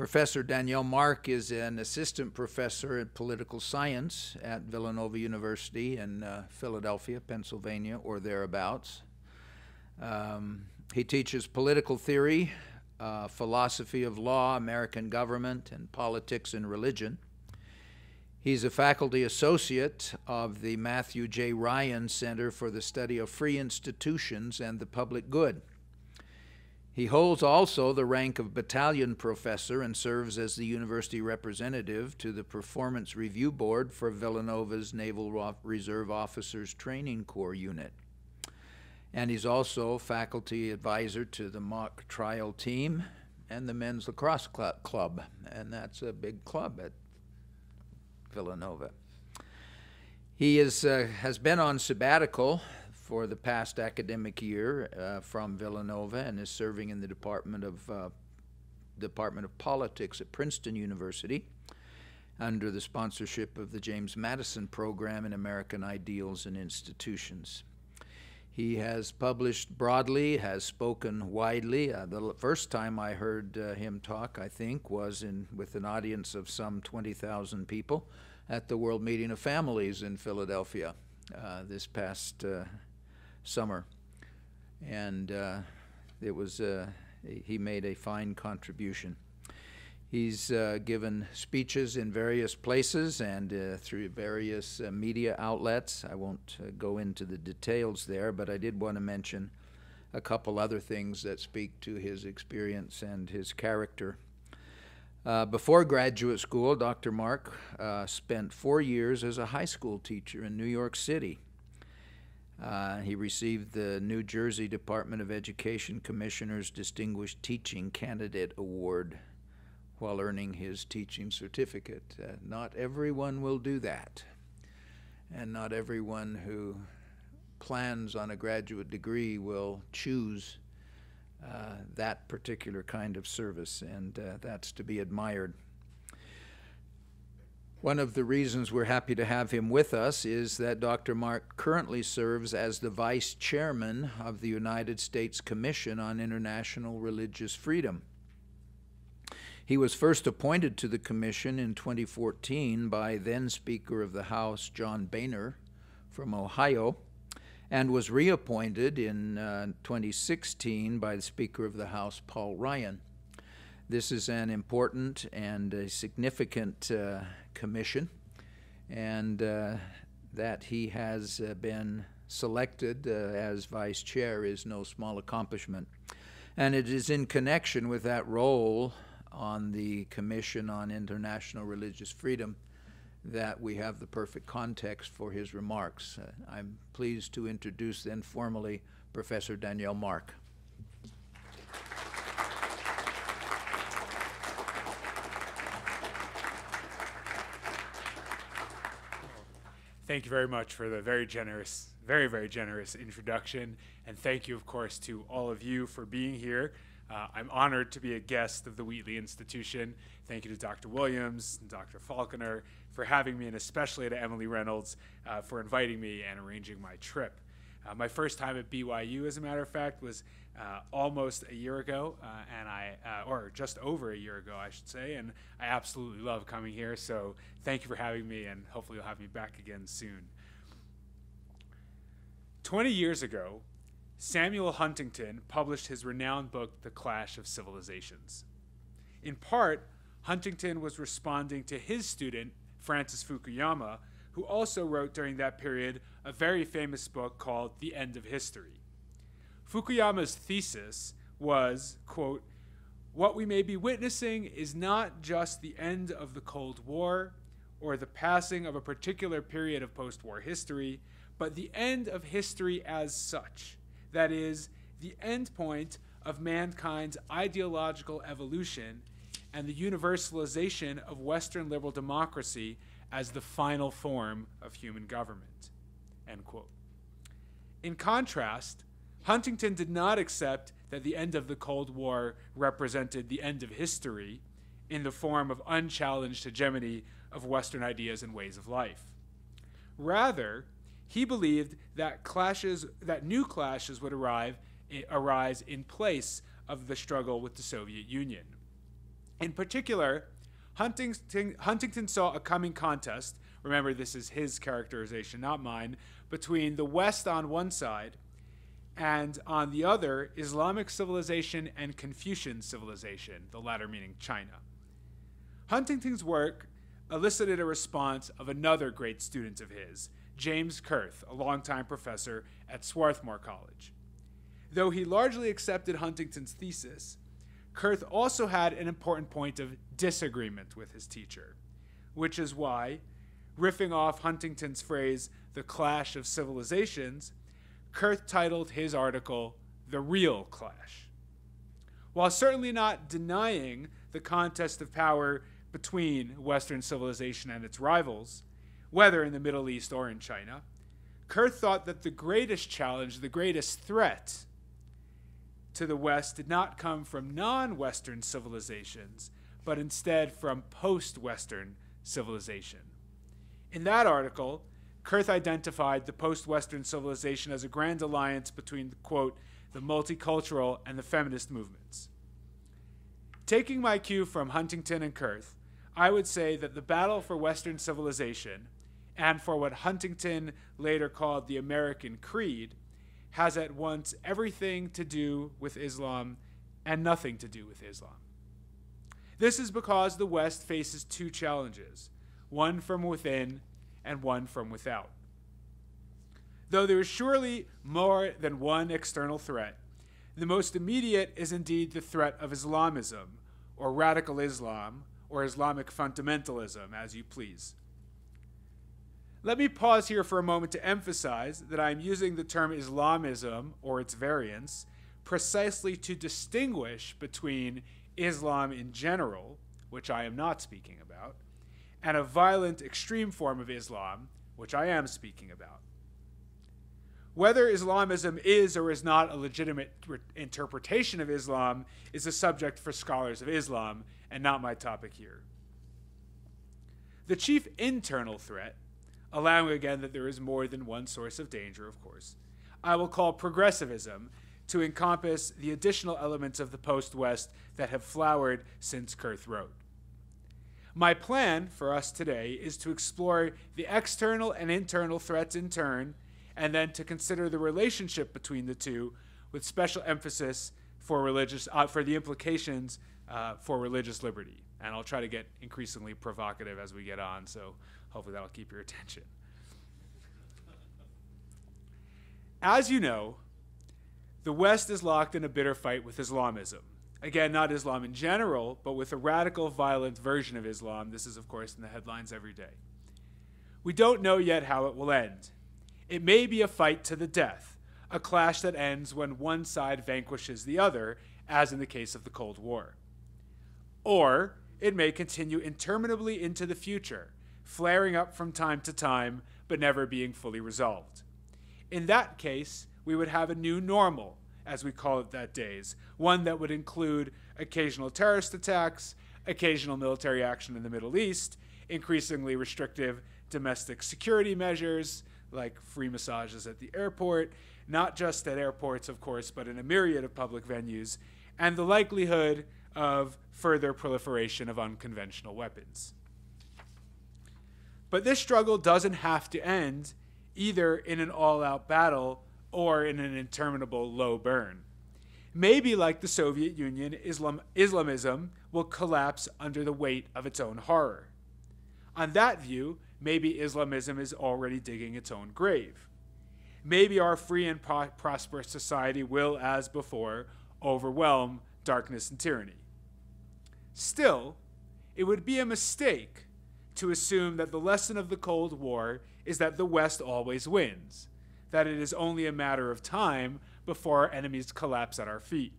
Professor Daniel Mark is an assistant professor in political science at Villanova University in uh, Philadelphia, Pennsylvania, or thereabouts. Um, he teaches political theory, uh, philosophy of law, American government, and politics and religion. He's a faculty associate of the Matthew J. Ryan Center for the Study of Free Institutions and the Public Good. He holds also the rank of battalion professor and serves as the university representative to the Performance Review Board for Villanova's Naval Reserve Officers Training Corps unit. And he's also faculty advisor to the mock trial team and the men's lacrosse club, and that's a big club at Villanova. He is, uh, has been on sabbatical for the past academic year uh, from Villanova and is serving in the Department of uh, Department of Politics at Princeton University under the sponsorship of the James Madison Program in American Ideals and Institutions. He has published broadly, has spoken widely. Uh, the first time I heard uh, him talk, I think, was in with an audience of some 20,000 people at the World Meeting of Families in Philadelphia uh, this past uh, summer. And uh, it was, uh, he made a fine contribution. He's uh, given speeches in various places and uh, through various uh, media outlets. I won't go into the details there, but I did want to mention a couple other things that speak to his experience and his character. Uh, before graduate school, Dr. Mark uh, spent four years as a high school teacher in New York City. Uh, he received the New Jersey Department of Education Commissioner's Distinguished Teaching Candidate Award while earning his teaching certificate. Uh, not everyone will do that, and not everyone who plans on a graduate degree will choose uh, that particular kind of service, and uh, that's to be admired. One of the reasons we're happy to have him with us is that Dr. Mark currently serves as the vice chairman of the United States Commission on International Religious Freedom. He was first appointed to the commission in 2014 by then Speaker of the House John Boehner from Ohio and was reappointed in uh, 2016 by the Speaker of the House Paul Ryan. This is an important and a significant uh, commission, and uh, that he has uh, been selected uh, as vice chair is no small accomplishment. And it is in connection with that role on the Commission on International Religious Freedom that we have the perfect context for his remarks. Uh, I'm pleased to introduce then formally Professor Daniel Mark. Thank you very much for the very generous, very, very generous introduction. And thank you, of course, to all of you for being here. Uh, I'm honored to be a guest of the Wheatley Institution. Thank you to Dr. Williams and Dr. Falconer for having me, and especially to Emily Reynolds uh, for inviting me and arranging my trip. Uh, my first time at BYU, as a matter of fact, was uh, almost a year ago, uh, and I, uh, or just over a year ago, I should say, and I absolutely love coming here. So thank you for having me, and hopefully you'll have me back again soon. 20 years ago, Samuel Huntington published his renowned book, The Clash of Civilizations. In part, Huntington was responding to his student, Francis Fukuyama, who also wrote during that period a very famous book called The End of History. Fukuyama's thesis was, quote, what we may be witnessing is not just the end of the Cold War or the passing of a particular period of post war history, but the end of history as such. That is, the end point of mankind's ideological evolution and the universalization of Western liberal democracy as the final form of human government. End quote. In contrast, Huntington did not accept that the end of the Cold War represented the end of history in the form of unchallenged hegemony of Western ideas and ways of life. Rather, he believed that clashes, that new clashes would arrive, eh, arise in place of the struggle with the Soviet Union. In particular, Huntington, Huntington saw a coming contest. Remember, this is his characterization, not mine, between the West on one side and on the other, Islamic civilization and Confucian civilization, the latter meaning China. Huntington's work elicited a response of another great student of his, James Kurth, a longtime professor at Swarthmore College. Though he largely accepted Huntington's thesis, Kurth also had an important point of disagreement with his teacher, which is why, riffing off Huntington's phrase, the clash of civilizations, Kurth titled his article, The Real Clash. While certainly not denying the contest of power between Western civilization and its rivals, whether in the Middle East or in China, Kurth thought that the greatest challenge, the greatest threat to the West did not come from non Western civilizations, but instead from post Western civilization. In that article, Kurth identified the post Western civilization as a grand alliance between, quote, the multicultural and the feminist movements. Taking my cue from Huntington and Kurth, I would say that the battle for Western civilization and for what Huntington later called the American Creed has at once everything to do with Islam and nothing to do with Islam. This is because the West faces two challenges one from within and one from without. Though there is surely more than one external threat, the most immediate is indeed the threat of Islamism, or radical Islam, or Islamic fundamentalism, as you please. Let me pause here for a moment to emphasize that I am using the term Islamism or its variants precisely to distinguish between Islam in general, which I am not speaking about, and a violent extreme form of Islam, which I am speaking about. Whether Islamism is or is not a legitimate re- interpretation of Islam is a subject for scholars of Islam and not my topic here. The chief internal threat allowing again that there is more than one source of danger, of course. I will call progressivism to encompass the additional elements of the post West that have flowered since Kurth wrote. My plan for us today is to explore the external and internal threats in turn, and then to consider the relationship between the two, with special emphasis for religious uh, for the implications uh, for religious liberty. And I'll try to get increasingly provocative as we get on. So Hopefully, that'll keep your attention. As you know, the West is locked in a bitter fight with Islamism. Again, not Islam in general, but with a radical, violent version of Islam. This is, of course, in the headlines every day. We don't know yet how it will end. It may be a fight to the death, a clash that ends when one side vanquishes the other, as in the case of the Cold War. Or it may continue interminably into the future, flaring up from time to time, but never being fully resolved. In that case, we would have a new normal, as we call it that days, one that would include occasional terrorist attacks, occasional military action in the Middle East, increasingly restrictive domestic security measures like free massages at the airport, not just at airports, of course, but in a myriad of public venues, and the likelihood of further proliferation of unconventional weapons. But this struggle doesn't have to end either in an all out battle or in an interminable low burn. Maybe, like the Soviet Union, Islam, Islamism will collapse under the weight of its own horror. On that view, maybe Islamism is already digging its own grave. Maybe our free and pro- prosperous society will, as before, overwhelm darkness and tyranny. Still, it would be a mistake to assume that the lesson of the Cold War is that the West always wins, that it is only a matter of time before our enemies collapse at our feet.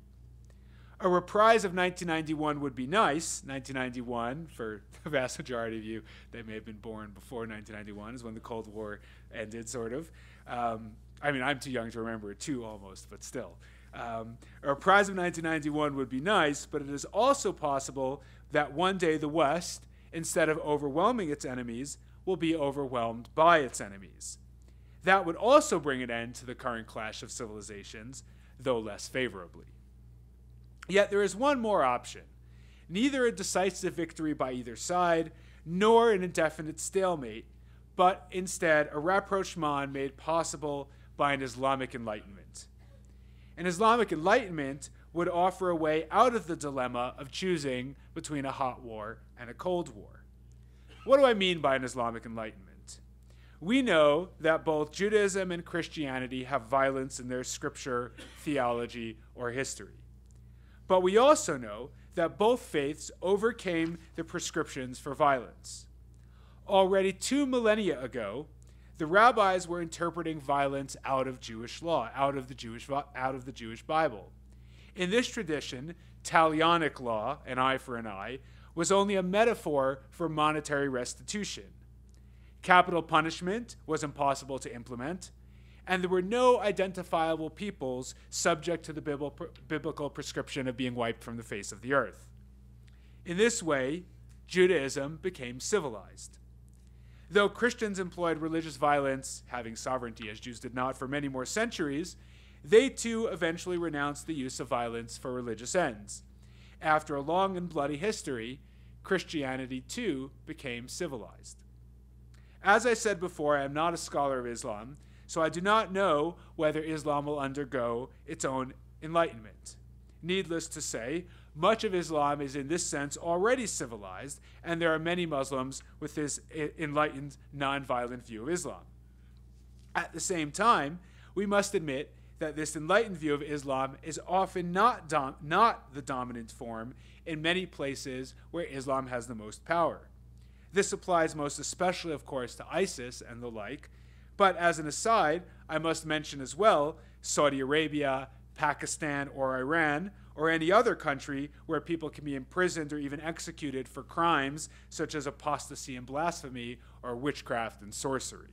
A reprise of 1991 would be nice. 1991, for the vast majority of you that may have been born before 1991, is when the Cold War ended, sort of. Um, I mean, I'm too young to remember it too, almost, but still. Um, a reprise of 1991 would be nice, but it is also possible that one day the West, instead of overwhelming its enemies, will be overwhelmed by its enemies. That would also bring an end to the current clash of civilizations, though less favorably. Yet there is one more option, neither a decisive victory by either side, nor an indefinite stalemate, but instead a rapprochement made possible by an Islamic enlightenment. An Islamic enlightenment would offer a way out of the dilemma of choosing between a hot war and a cold war. What do I mean by an Islamic enlightenment? We know that both Judaism and Christianity have violence in their scripture, theology, or history. But we also know that both faiths overcame the prescriptions for violence. Already two millennia ago, the rabbis were interpreting violence out of Jewish law, out of the Jewish, out of the Jewish Bible. In this tradition, talionic law, an eye for an eye, was only a metaphor for monetary restitution. Capital punishment was impossible to implement, and there were no identifiable peoples subject to the biblical prescription of being wiped from the face of the earth. In this way, Judaism became civilized. Though Christians employed religious violence, having sovereignty as Jews did not, for many more centuries, they too eventually renounced the use of violence for religious ends. After a long and bloody history, Christianity too became civilized. As I said before, I am not a scholar of Islam, so I do not know whether Islam will undergo its own enlightenment. Needless to say, much of Islam is in this sense already civilized, and there are many Muslims with this enlightened, nonviolent view of Islam. At the same time, we must admit that this enlightened view of Islam is often not, not the dominant form in many places where Islam has the most power. This applies most especially, of course, to ISIS and the like. But as an aside, I must mention as well Saudi Arabia, Pakistan, or Iran, or any other country where people can be imprisoned or even executed for crimes such as apostasy and blasphemy or witchcraft and sorcery.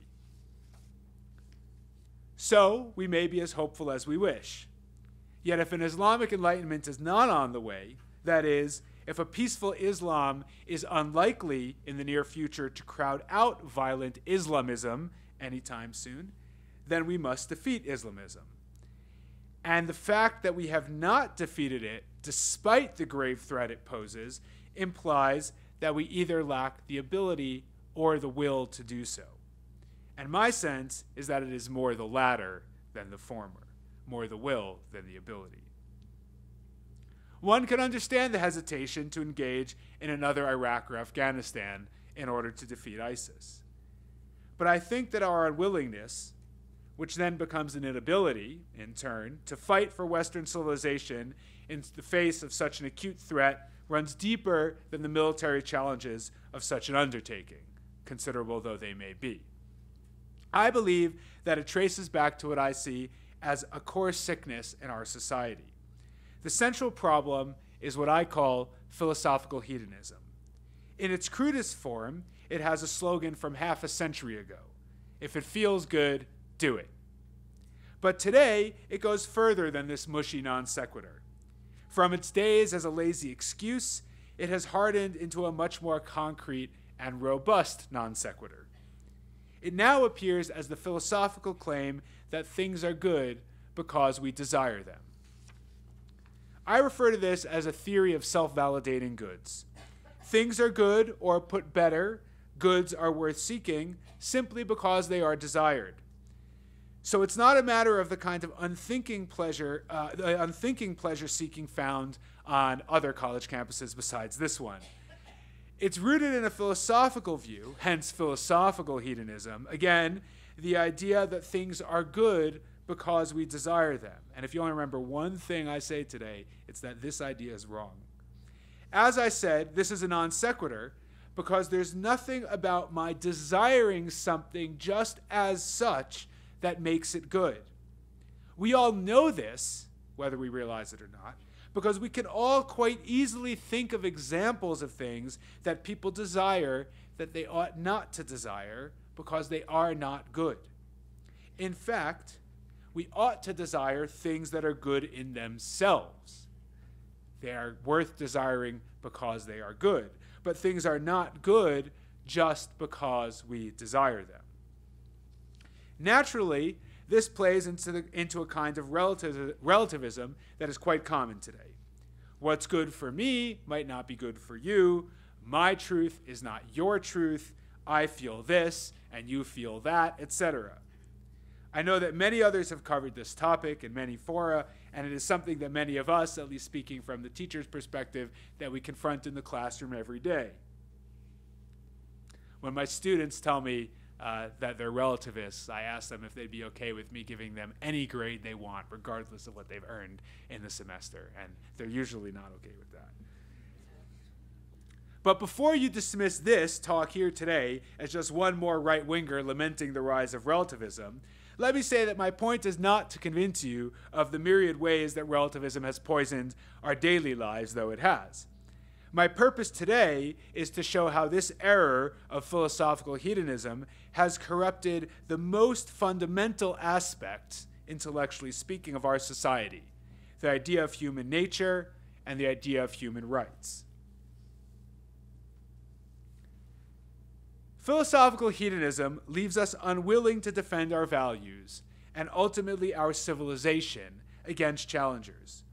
So we may be as hopeful as we wish. Yet, if an Islamic enlightenment is not on the way, that is, if a peaceful Islam is unlikely in the near future to crowd out violent Islamism anytime soon, then we must defeat Islamism. And the fact that we have not defeated it, despite the grave threat it poses, implies that we either lack the ability or the will to do so. And my sense is that it is more the latter than the former, more the will than the ability. One can understand the hesitation to engage in another Iraq or Afghanistan in order to defeat ISIS. But I think that our unwillingness, which then becomes an inability, in turn, to fight for Western civilization in the face of such an acute threat, runs deeper than the military challenges of such an undertaking, considerable though they may be. I believe that it traces back to what I see as a core sickness in our society. The central problem is what I call philosophical hedonism. In its crudest form, it has a slogan from half a century ago If it feels good, do it. But today, it goes further than this mushy non sequitur. From its days as a lazy excuse, it has hardened into a much more concrete and robust non sequitur. It now appears as the philosophical claim that things are good because we desire them. I refer to this as a theory of self validating goods. Things are good, or put better, goods are worth seeking simply because they are desired. So it's not a matter of the kind of unthinking pleasure, uh, unthinking pleasure seeking found on other college campuses besides this one. It's rooted in a philosophical view, hence philosophical hedonism. Again, the idea that things are good because we desire them. And if you only remember one thing I say today, it's that this idea is wrong. As I said, this is a non sequitur because there's nothing about my desiring something just as such that makes it good. We all know this, whether we realize it or not because we can all quite easily think of examples of things that people desire that they ought not to desire because they are not good. In fact, we ought to desire things that are good in themselves. They are worth desiring because they are good, but things are not good just because we desire them. Naturally, this plays into, the, into a kind of relativ- relativism that is quite common today. What's good for me might not be good for you. My truth is not your truth. I feel this and you feel that, etc. I know that many others have covered this topic in many fora, and it is something that many of us, at least speaking from the teacher's perspective, that we confront in the classroom every day. When my students tell me uh, that they're relativists, I ask them if they'd be okay with me giving them any grade they want, regardless of what they've earned in the semester, and they're usually not okay with that. But before you dismiss this talk here today as just one more right winger lamenting the rise of relativism, let me say that my point is not to convince you of the myriad ways that relativism has poisoned our daily lives, though it has. My purpose today is to show how this error of philosophical hedonism has corrupted the most fundamental aspects, intellectually speaking, of our society the idea of human nature and the idea of human rights. Philosophical hedonism leaves us unwilling to defend our values and ultimately our civilization against challengers.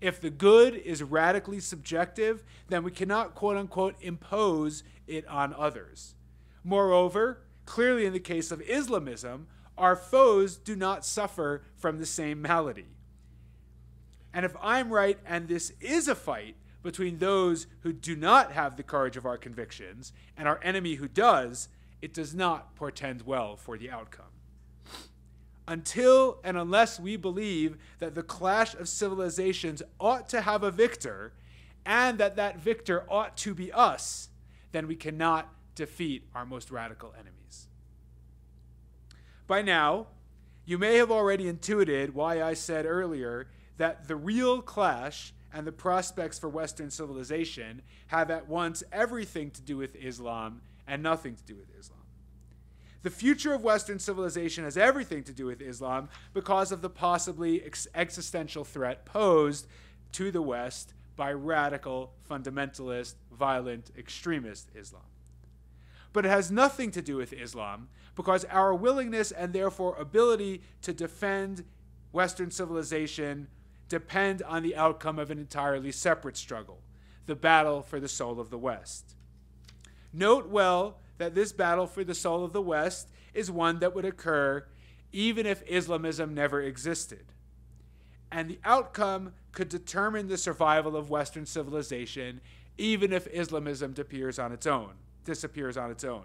If the good is radically subjective, then we cannot quote unquote impose it on others. Moreover, clearly in the case of Islamism, our foes do not suffer from the same malady. And if I'm right and this is a fight between those who do not have the courage of our convictions and our enemy who does, it does not portend well for the outcome. Until and unless we believe that the clash of civilizations ought to have a victor and that that victor ought to be us, then we cannot defeat our most radical enemies. By now, you may have already intuited why I said earlier that the real clash and the prospects for Western civilization have at once everything to do with Islam and nothing to do with Islam. The future of Western civilization has everything to do with Islam because of the possibly ex- existential threat posed to the West by radical, fundamentalist, violent, extremist Islam. But it has nothing to do with Islam because our willingness and therefore ability to defend Western civilization depend on the outcome of an entirely separate struggle the battle for the soul of the West. Note well that this battle for the soul of the West is one that would occur even if Islamism never existed. And the outcome could determine the survival of Western civilization even if Islamism disappears on its own. Disappears on its own.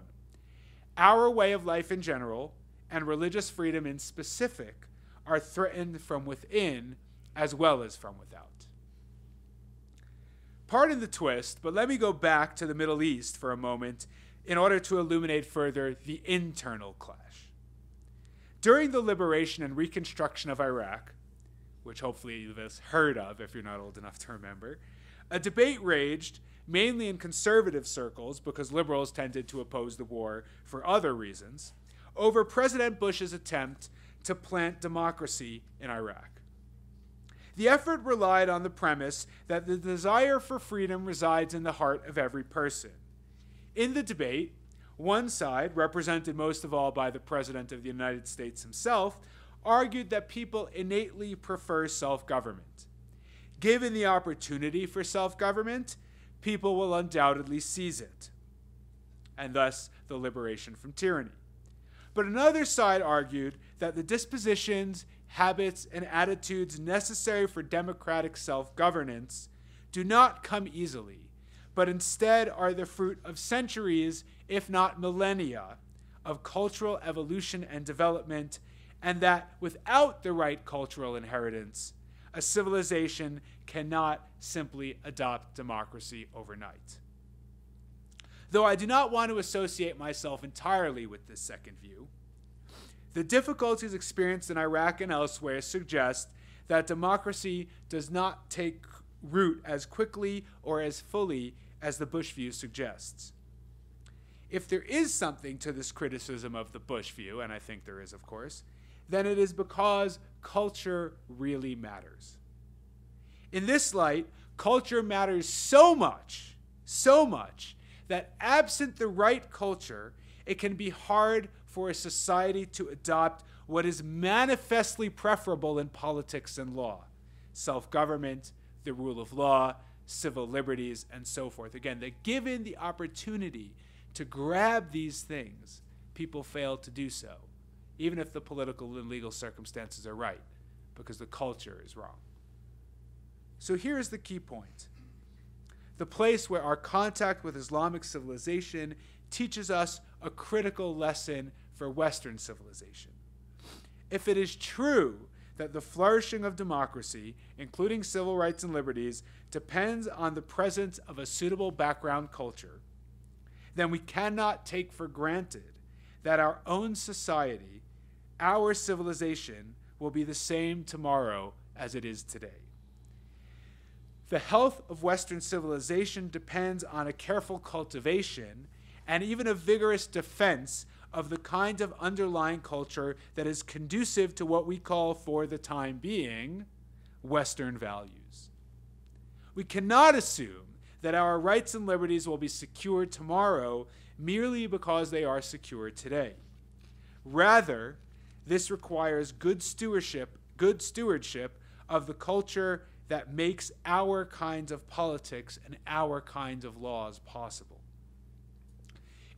Our way of life in general, and religious freedom in specific, are threatened from within as well as from without. Pardon the twist, but let me go back to the Middle East for a moment in order to illuminate further the internal clash. During the liberation and reconstruction of Iraq, which hopefully you've heard of if you're not old enough to remember, a debate raged, mainly in conservative circles because liberals tended to oppose the war for other reasons, over President Bush's attempt to plant democracy in Iraq. The effort relied on the premise that the desire for freedom resides in the heart of every person. In the debate, one side, represented most of all by the President of the United States himself, argued that people innately prefer self government. Given the opportunity for self government, people will undoubtedly seize it, and thus the liberation from tyranny. But another side argued that the dispositions habits, and attitudes necessary for democratic self governance do not come easily, but instead are the fruit of centuries, if not millennia, of cultural evolution and development, and that without the right cultural inheritance, a civilization cannot simply adopt democracy overnight. Though I do not want to associate myself entirely with this second view, the difficulties experienced in Iraq and elsewhere suggest that democracy does not take root as quickly or as fully as the Bush view suggests. If there is something to this criticism of the Bush view, and I think there is, of course, then it is because culture really matters. In this light, culture matters so much, so much, that absent the right culture, it can be hard for a society to adopt what is manifestly preferable in politics and law self government, the rule of law, civil liberties, and so forth. Again, that given the opportunity to grab these things, people fail to do so, even if the political and legal circumstances are right, because the culture is wrong. So here's the key point the place where our contact with Islamic civilization teaches us a critical lesson for Western civilization. If it is true that the flourishing of democracy, including civil rights and liberties, depends on the presence of a suitable background culture, then we cannot take for granted that our own society, our civilization, will be the same tomorrow as it is today. The health of Western civilization depends on a careful cultivation and even a vigorous defense of the kind of underlying culture that is conducive to what we call, for the time being, Western values. We cannot assume that our rights and liberties will be secured tomorrow merely because they are secure today. Rather, this requires good stewardship, good stewardship of the culture that makes our kinds of politics and our kinds of laws possible.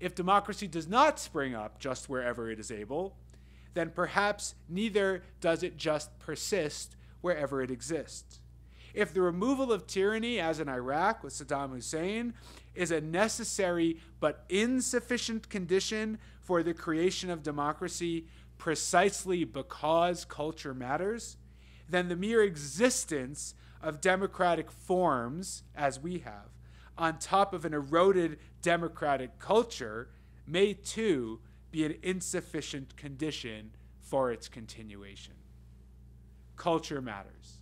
If democracy does not spring up just wherever it is able, then perhaps neither does it just persist wherever it exists. If the removal of tyranny, as in Iraq with Saddam Hussein, is a necessary but insufficient condition for the creation of democracy precisely because culture matters, then the mere existence of democratic forms, as we have, on top of an eroded democratic culture, may too be an insufficient condition for its continuation. Culture matters.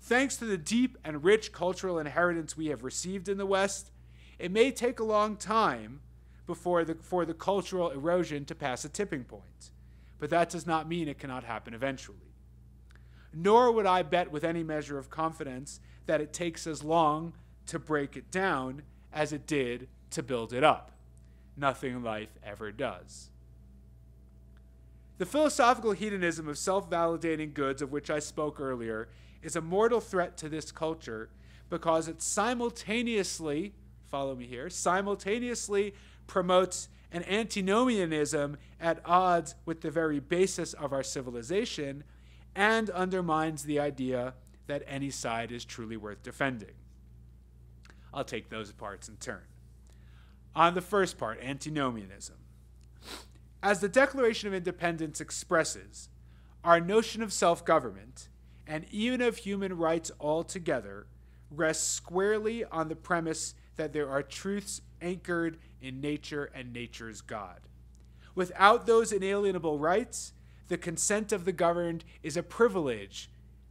Thanks to the deep and rich cultural inheritance we have received in the West, it may take a long time before the, for the cultural erosion to pass a tipping point. But that does not mean it cannot happen eventually nor would I bet with any measure of confidence that it takes as long to break it down as it did to build it up. Nothing in life ever does. The philosophical hedonism of self validating goods, of which I spoke earlier, is a mortal threat to this culture because it simultaneously, follow me here, simultaneously promotes an antinomianism at odds with the very basis of our civilization and undermines the idea that any side is truly worth defending. I'll take those parts in turn. On the first part, antinomianism. As the Declaration of Independence expresses, our notion of self government, and even of human rights altogether, rests squarely on the premise that there are truths anchored in nature and nature's God. Without those inalienable rights, the consent of the governed is a privilege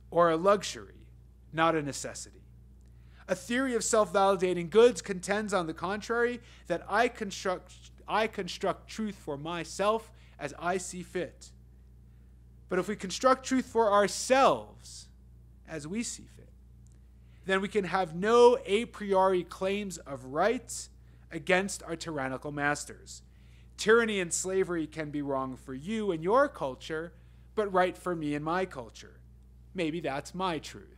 or a luxury, not a necessity. A theory of self validating goods contends, on the contrary, that I construct, I construct truth for myself as I see fit. But if we construct truth for ourselves as we see fit, then we can have no a priori claims of rights against our tyrannical masters. Tyranny and slavery can be wrong for you and your culture, but right for me and my culture. Maybe that's my truth.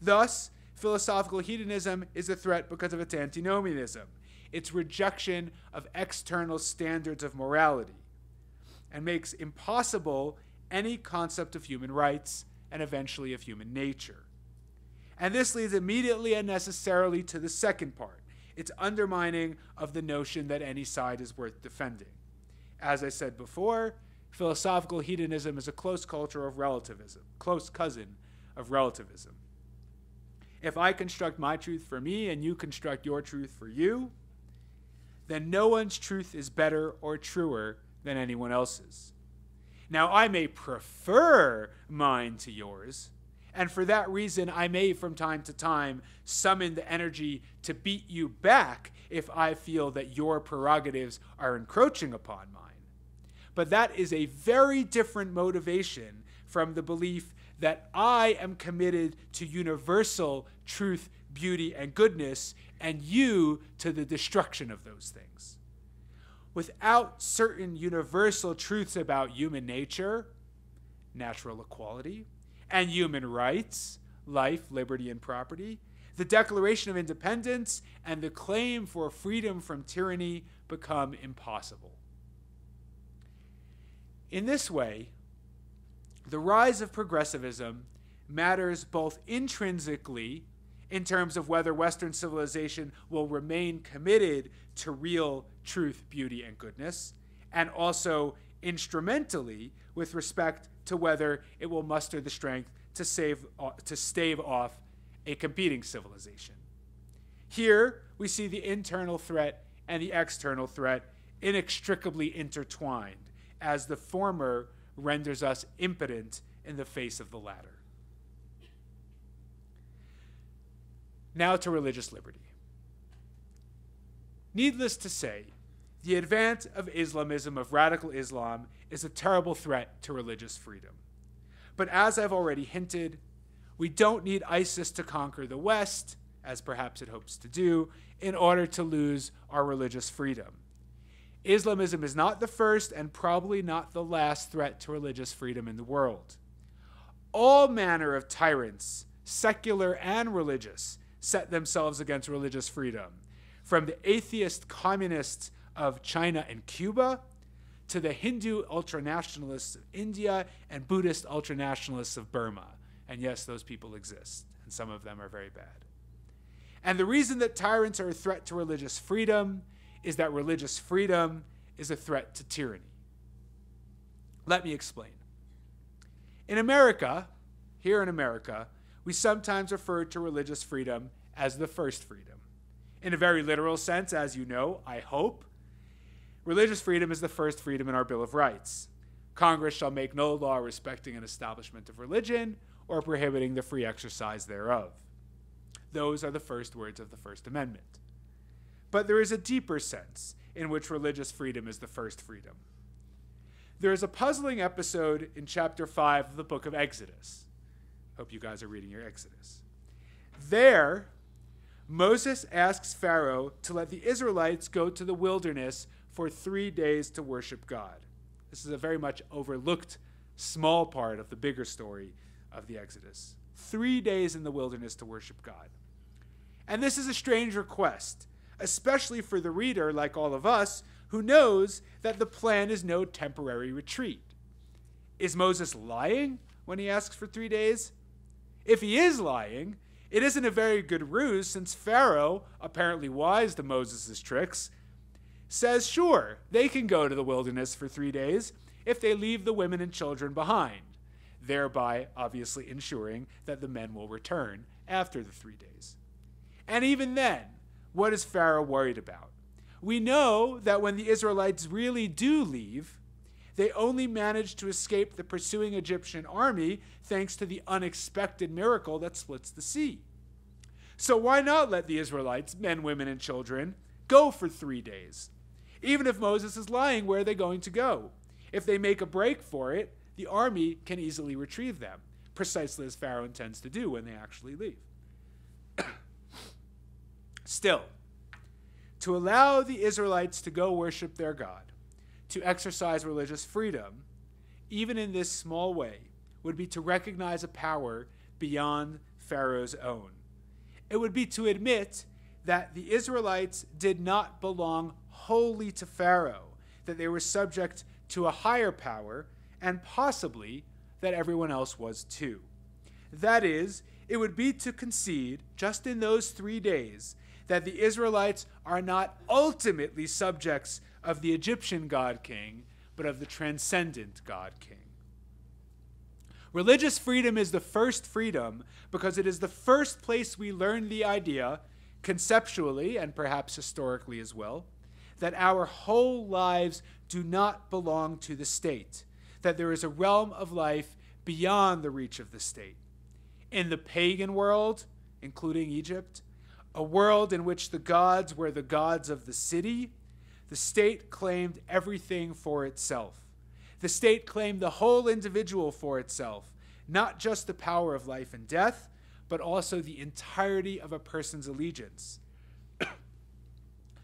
Thus, philosophical hedonism is a threat because of its antinomianism, its rejection of external standards of morality, and makes impossible any concept of human rights and eventually of human nature. And this leads immediately and necessarily to the second part its undermining of the notion that any side is worth defending. As I said before, philosophical hedonism is a close culture of relativism, close cousin of relativism. If I construct my truth for me and you construct your truth for you, then no one's truth is better or truer than anyone else's. Now, I may prefer mine to yours, and for that reason, I may from time to time summon the energy to beat you back if I feel that your prerogatives are encroaching upon mine. But that is a very different motivation from the belief that I am committed to universal truth, beauty, and goodness, and you to the destruction of those things. Without certain universal truths about human nature, natural equality, and human rights, life, liberty, and property, the Declaration of Independence and the claim for freedom from tyranny become impossible. In this way, the rise of progressivism matters both intrinsically in terms of whether Western civilization will remain committed to real truth, beauty, and goodness, and also instrumentally with respect to whether it will muster the strength to, save, uh, to stave off a competing civilization. Here, we see the internal threat and the external threat inextricably intertwined, as the former renders us impotent in the face of the latter. Now to religious liberty. Needless to say, the advance of Islamism, of radical Islam, is a terrible threat to religious freedom. But as I've already hinted, we don't need ISIS to conquer the West, as perhaps it hopes to do, in order to lose our religious freedom. Islamism is not the first and probably not the last threat to religious freedom in the world. All manner of tyrants, secular and religious, set themselves against religious freedom, from the atheist communists of China and Cuba to the Hindu ultranationalists of India and Buddhist ultranationalists of Burma. And yes, those people exist, and some of them are very bad. And the reason that tyrants are a threat to religious freedom is that religious freedom is a threat to tyranny. Let me explain. In America, here in America, we sometimes refer to religious freedom as the first freedom. In a very literal sense, as you know, I hope, religious freedom is the first freedom in our Bill of Rights. Congress shall make no law respecting an establishment of religion or prohibiting the free exercise thereof. Those are the first words of the First Amendment. But there is a deeper sense in which religious freedom is the first freedom. There is a puzzling episode in chapter 5 of the book of Exodus. Hope you guys are reading your Exodus. There, Moses asks Pharaoh to let the Israelites go to the wilderness for three days to worship God. This is a very much overlooked small part of the bigger story of the Exodus. Three days in the wilderness to worship God. And this is a strange request especially for the reader, like all of us, who knows that the plan is no temporary retreat. Is Moses lying when he asks for three days? If he is lying, it isn't a very good ruse since Pharaoh, apparently wise to Moses' tricks, says sure, they can go to the wilderness for three days if they leave the women and children behind, thereby obviously ensuring that the men will return after the three days. And even then, what is Pharaoh worried about? We know that when the Israelites really do leave, they only manage to escape the pursuing Egyptian army thanks to the unexpected miracle that splits the sea. So why not let the Israelites, men, women, and children, go for three days? Even if Moses is lying, where are they going to go? If they make a break for it, the army can easily retrieve them, precisely as Pharaoh intends to do when they actually leave. Still, to allow the Israelites to go worship their God, to exercise religious freedom, even in this small way, would be to recognize a power beyond Pharaoh's own. It would be to admit that the Israelites did not belong wholly to Pharaoh, that they were subject to a higher power, and possibly that everyone else was too. That is, it would be to concede, just in those three days, that the Israelites are not ultimately subjects of the Egyptian God King, but of the transcendent God King. Religious freedom is the first freedom because it is the first place we learn the idea, conceptually and perhaps historically as well, that our whole lives do not belong to the state, that there is a realm of life beyond the reach of the state. In the pagan world, including Egypt, a world in which the gods were the gods of the city, the state claimed everything for itself. The state claimed the whole individual for itself, not just the power of life and death, but also the entirety of a person's allegiance.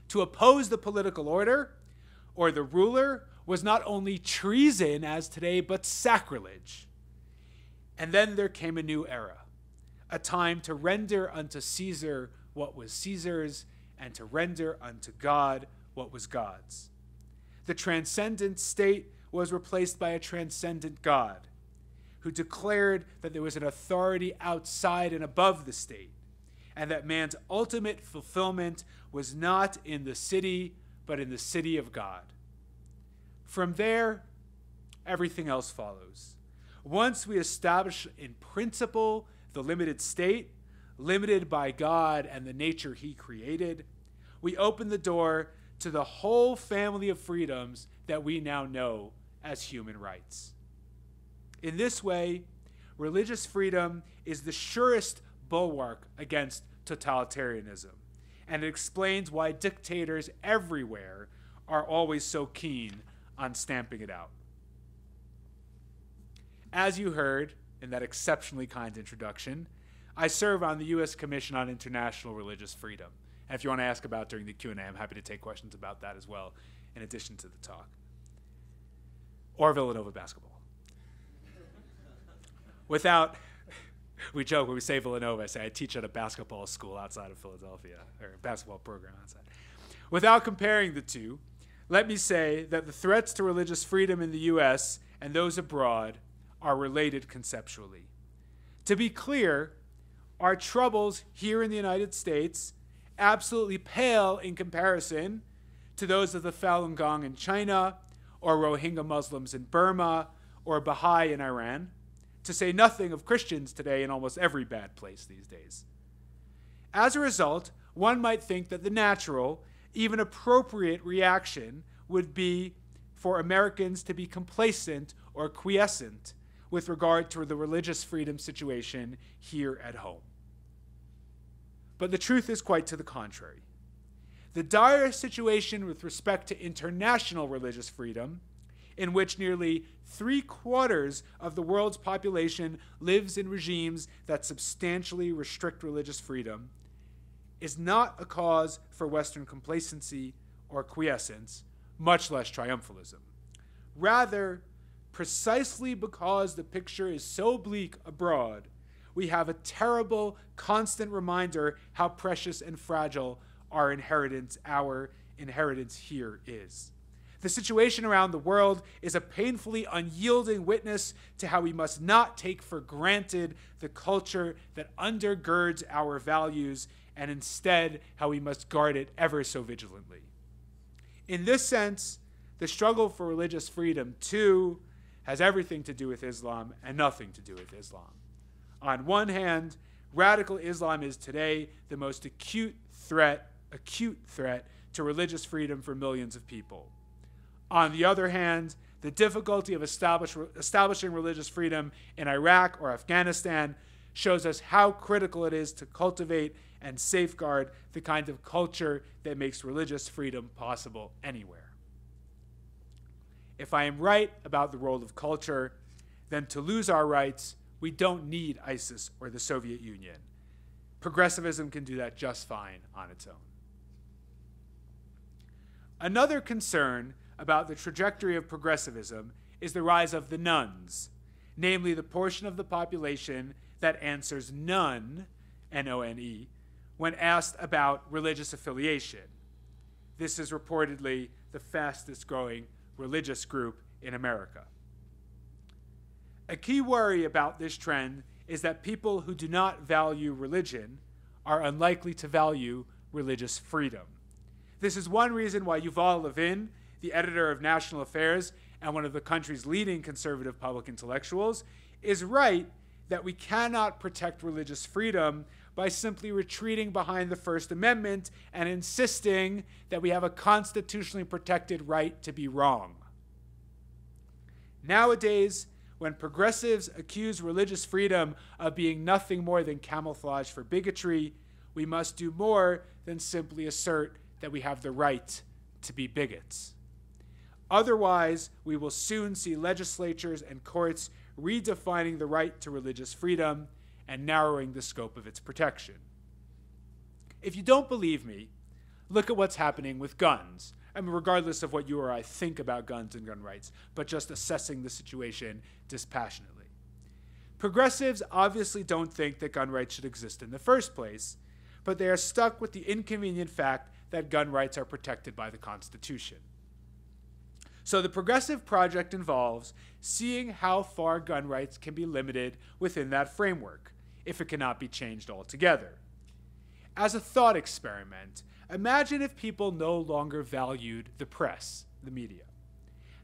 to oppose the political order or the ruler was not only treason as today, but sacrilege. And then there came a new era a time to render unto Caesar what was Caesar's, and to render unto God what was God's. The transcendent state was replaced by a transcendent God who declared that there was an authority outside and above the state, and that man's ultimate fulfillment was not in the city, but in the city of God. From there, everything else follows. Once we establish in principle the limited state, limited by God and the nature He created, we open the door to the whole family of freedoms that we now know as human rights. In this way, religious freedom is the surest bulwark against totalitarianism, and it explains why dictators everywhere are always so keen on stamping it out. As you heard in that exceptionally kind introduction, I serve on the U.S. Commission on International Religious Freedom. And if you want to ask about during the Q&A, I'm happy to take questions about that as well, in addition to the talk. Or Villanova basketball. Without, we joke when we say Villanova, I say I teach at a basketball school outside of Philadelphia, or a basketball program outside. Without comparing the two, let me say that the threats to religious freedom in the U.S. and those abroad are related conceptually. To be clear, our troubles here in the United States absolutely pale in comparison to those of the Falun Gong in China, or Rohingya Muslims in Burma, or Baha'i in Iran, to say nothing of Christians today in almost every bad place these days. As a result, one might think that the natural, even appropriate reaction would be for Americans to be complacent or quiescent with regard to the religious freedom situation here at home. But the truth is quite to the contrary. The dire situation with respect to international religious freedom, in which nearly three quarters of the world's population lives in regimes that substantially restrict religious freedom, is not a cause for Western complacency or quiescence, much less triumphalism. Rather, precisely because the picture is so bleak abroad, we have a terrible, constant reminder how precious and fragile our inheritance, our inheritance here is. The situation around the world is a painfully unyielding witness to how we must not take for granted the culture that undergirds our values and instead how we must guard it ever so vigilantly. In this sense, the struggle for religious freedom, too, has everything to do with Islam and nothing to do with Islam. On one hand, radical Islam is today the most acute threat, acute threat to religious freedom for millions of people. On the other hand, the difficulty of establish, establishing religious freedom in Iraq or Afghanistan shows us how critical it is to cultivate and safeguard the kind of culture that makes religious freedom possible anywhere. If I am right about the role of culture, then to lose our rights, we don't need ISIS or the Soviet Union. Progressivism can do that just fine on its own. Another concern about the trajectory of progressivism is the rise of the nones, namely the portion of the population that answers none, N O N E, when asked about religious affiliation. This is reportedly the fastest growing religious group in America. A key worry about this trend is that people who do not value religion are unlikely to value religious freedom. This is one reason why Yuval Levin, the editor of National Affairs and one of the country's leading conservative public intellectuals, is right that we cannot protect religious freedom by simply retreating behind the First Amendment and insisting that we have a constitutionally protected right to be wrong. Nowadays, when progressives accuse religious freedom of being nothing more than camouflage for bigotry, we must do more than simply assert that we have the right to be bigots. Otherwise, we will soon see legislatures and courts redefining the right to religious freedom and narrowing the scope of its protection. If you don't believe me, look at what's happening with guns. I mean, regardless of what you or I think about guns and gun rights, but just assessing the situation dispassionately. Progressives obviously don't think that gun rights should exist in the first place, but they are stuck with the inconvenient fact that gun rights are protected by the Constitution. So the progressive project involves seeing how far gun rights can be limited within that framework, if it cannot be changed altogether. As a thought experiment, imagine if people no longer valued the press, the media.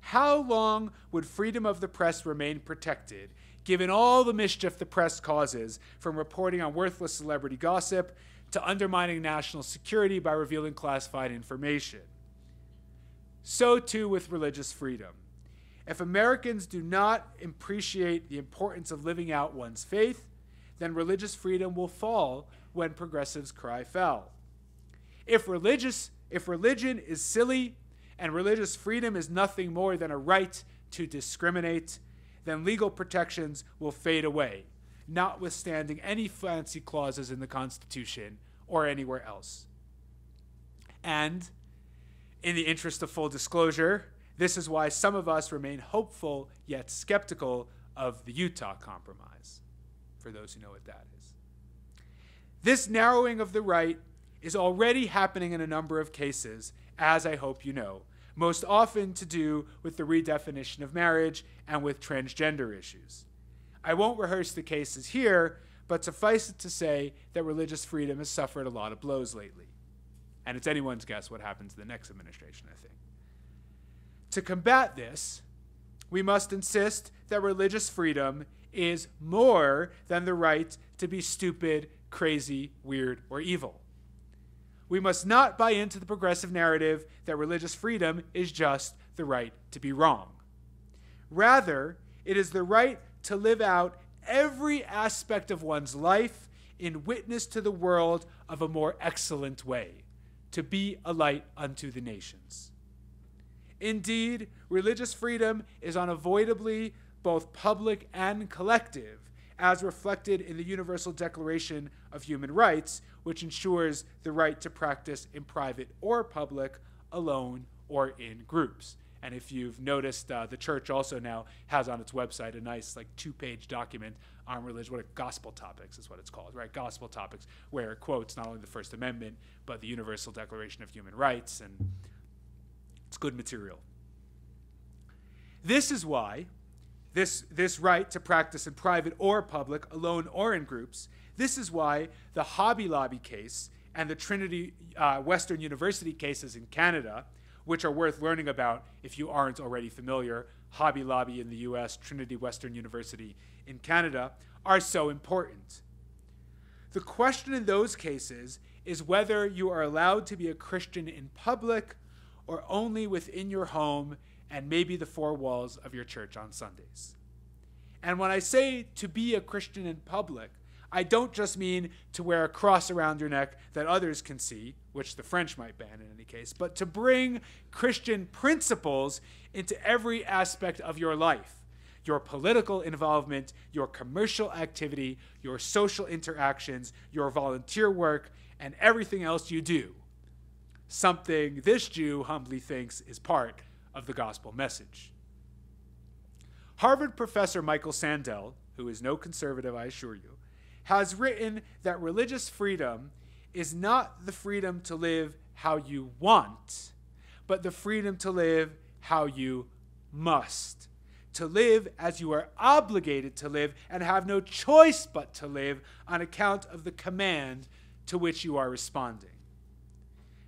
How long would freedom of the press remain protected given all the mischief the press causes, from reporting on worthless celebrity gossip to undermining national security by revealing classified information. So too with religious freedom. If Americans do not appreciate the importance of living out one's faith, then religious freedom will fall when progressives cry foul. If religious if religion is silly and religious freedom is nothing more than a right to discriminate, then legal protections will fade away, notwithstanding any fancy clauses in the Constitution or anywhere else. And, in the interest of full disclosure, this is why some of us remain hopeful yet skeptical of the Utah Compromise, for those who know what that is. This narrowing of the right is already happening in a number of cases, as I hope you know, most often to do with the redefinition of marriage and with transgender issues. I won't rehearse the cases here, but suffice it to say that religious freedom has suffered a lot of blows lately. And it's anyone's guess what happens to the next administration, I think. To combat this, we must insist that religious freedom is more than the right to be stupid, crazy, weird, or evil. We must not buy into the progressive narrative that religious freedom is just the right to be wrong. Rather, it is the right to live out every aspect of one's life in witness to the world of a more excellent way, to be a light unto the nations. Indeed, religious freedom is unavoidably both public and collective, as reflected in the Universal Declaration of Human Rights, which ensures the right to practice in private or public, alone or in groups. And if you've noticed, uh, the church also now has on its website a nice, like, two-page document on religion, what are gospel topics is what it's called, right? Gospel topics, where it quotes not only the First Amendment but the Universal Declaration of Human Rights, and it's good material. This is why this this right to practice in private or public, alone or in groups, this is why the Hobby Lobby case and the Trinity uh, Western University cases in Canada, which are worth learning about if you aren't already familiar, Hobby Lobby in the US, Trinity Western University in Canada, are so important. The question in those cases is whether you are allowed to be a Christian in public or only within your home and maybe the four walls of your church on Sundays. And when I say to be a Christian in public, I don't just mean to wear a cross around your neck that others can see, which the French might ban in any case, but to bring Christian principles into every aspect of your life your political involvement, your commercial activity, your social interactions, your volunteer work, and everything else you do. Something this Jew humbly thinks is part of the gospel message. Harvard professor Michael Sandel, who is no conservative, I assure you, has written that religious freedom is not the freedom to live how you want, but the freedom to live how you must. To live as you are obligated to live and have no choice but to live on account of the command to which you are responding.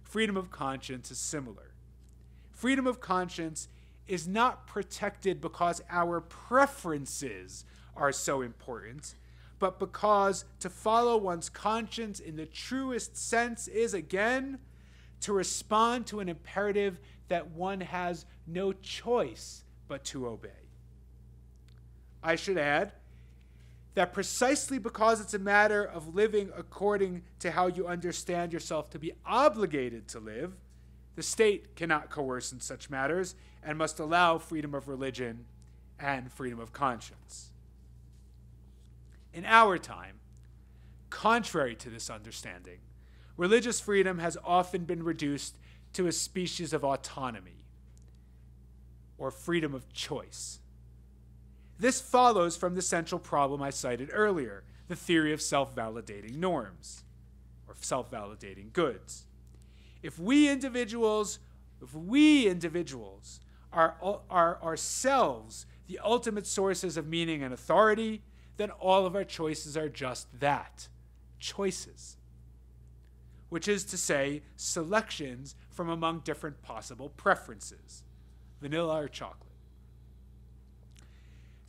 Freedom of conscience is similar. Freedom of conscience is not protected because our preferences are so important but because to follow one's conscience in the truest sense is, again, to respond to an imperative that one has no choice but to obey. I should add that precisely because it's a matter of living according to how you understand yourself to be obligated to live, the state cannot coerce in such matters and must allow freedom of religion and freedom of conscience. In our time, contrary to this understanding, religious freedom has often been reduced to a species of autonomy or freedom of choice. This follows from the central problem I cited earlier the theory of self validating norms or self validating goods. If we individuals, if we individuals are, are ourselves the ultimate sources of meaning and authority, then all of our choices are just that choices, which is to say, selections from among different possible preferences vanilla or chocolate.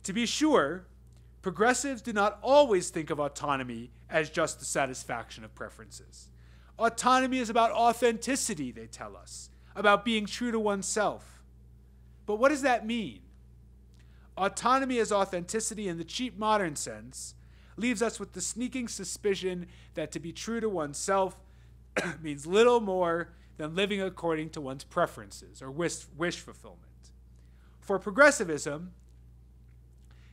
To be sure, progressives do not always think of autonomy as just the satisfaction of preferences. Autonomy is about authenticity, they tell us, about being true to oneself. But what does that mean? Autonomy as authenticity in the cheap modern sense leaves us with the sneaking suspicion that to be true to oneself means little more than living according to one's preferences or wish, wish fulfillment. For progressivism,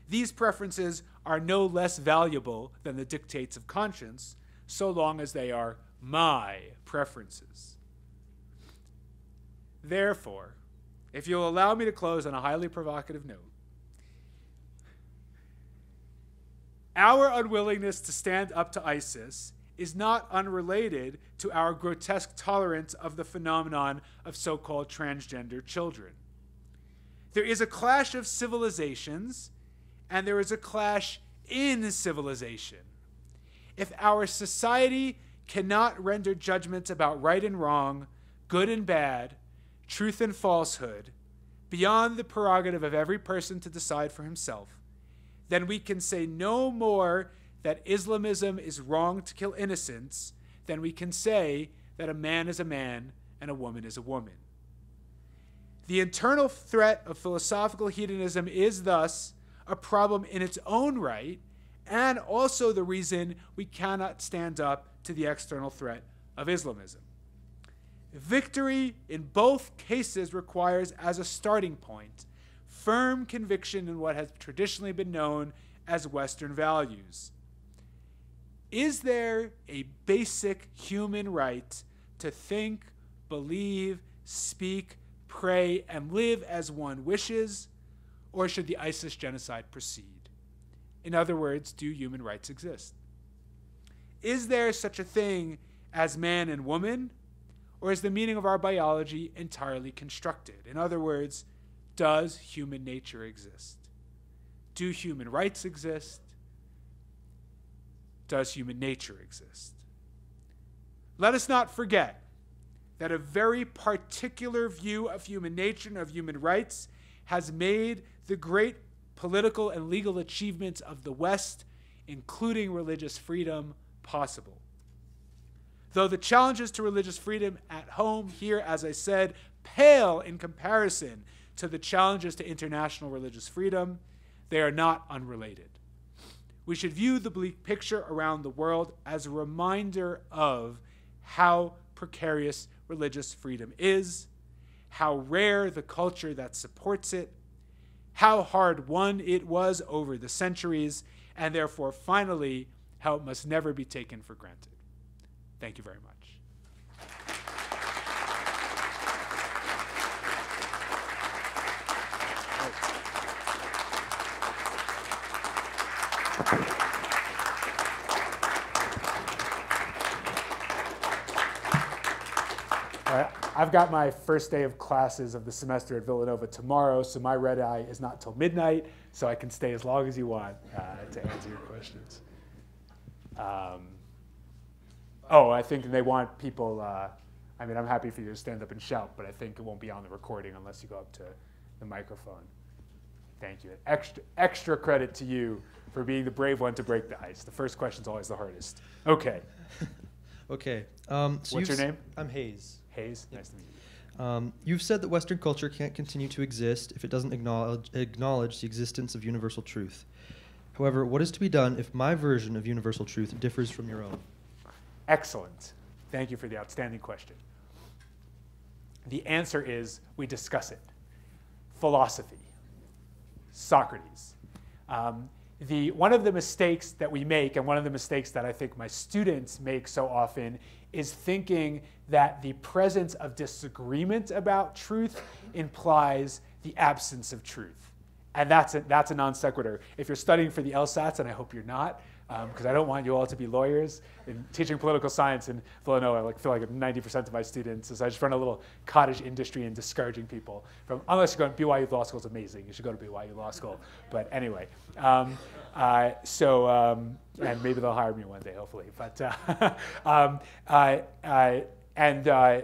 these preferences are no less valuable than the dictates of conscience, so long as they are my preferences. Therefore, if you'll allow me to close on a highly provocative note, our unwillingness to stand up to ISIS is not unrelated to our grotesque tolerance of the phenomenon of so called transgender children. There is a clash of civilizations, and there is a clash in civilization. If our society cannot render judgments about right and wrong, good and bad, truth and falsehood, beyond the prerogative of every person to decide for himself, then we can say no more that Islamism is wrong to kill innocents than we can say that a man is a man and a woman is a woman. The internal threat of philosophical hedonism is thus a problem in its own right, and also the reason we cannot stand up to the external threat of Islamism. Victory in both cases requires, as a starting point, firm conviction in what has traditionally been known as Western values. Is there a basic human right to think, believe, speak, pray, and live as one wishes? Or should the ISIS genocide proceed? In other words, do human rights exist? Is there such a thing as man and woman? Or is the meaning of our biology entirely constructed? In other words, does human nature exist? Do human rights exist? Does human nature exist? Let us not forget that a very particular view of human nature and of human rights has made the great political and legal achievements of the West, including religious freedom, possible. Though the challenges to religious freedom at home here, as I said, pale in comparison to the challenges to international religious freedom, they are not unrelated. We should view the bleak picture around the world as a reminder of how precarious religious freedom is, how rare the culture that supports it, how hard won it was over the centuries, and therefore, finally, how it must never be taken for granted. Thank you very much. I've got my first day of classes of the semester at Villanova tomorrow, so my red eye is not till midnight, so I can stay as long as you want uh, to answer your questions. Um, oh, I think they want people. Uh, I mean, I'm happy for you to stand up and shout, but I think it won't be on the recording unless you go up to the microphone. Thank you. Extra, extra credit to you for being the brave one to break the ice. The first question's always the hardest. Okay. okay. Um, so What's your name? I'm Hayes. Hayes, yep. nice to meet you. Um, you've said that Western culture can't continue to exist if it doesn't acknowledge, acknowledge the existence of universal truth. However, what is to be done if my version of universal truth differs from your own? Excellent. Thank you for the outstanding question. The answer is we discuss it. Philosophy, Socrates. Um, the, one of the mistakes that we make, and one of the mistakes that I think my students make so often, is thinking that the presence of disagreement about truth implies the absence of truth. And that's a, that's a non sequitur. If you're studying for the LSATs, and I hope you're not, because um, I don't want you all to be lawyers. In teaching political science in Villanova, I like, feel like 90% of my students is I just run a little cottage industry in discouraging people. From unless you're going to BYU Law School is amazing, you should go to BYU Law School. But anyway, um, uh, so um, and maybe they'll hire me one day, hopefully. But uh, um, uh, uh, and uh,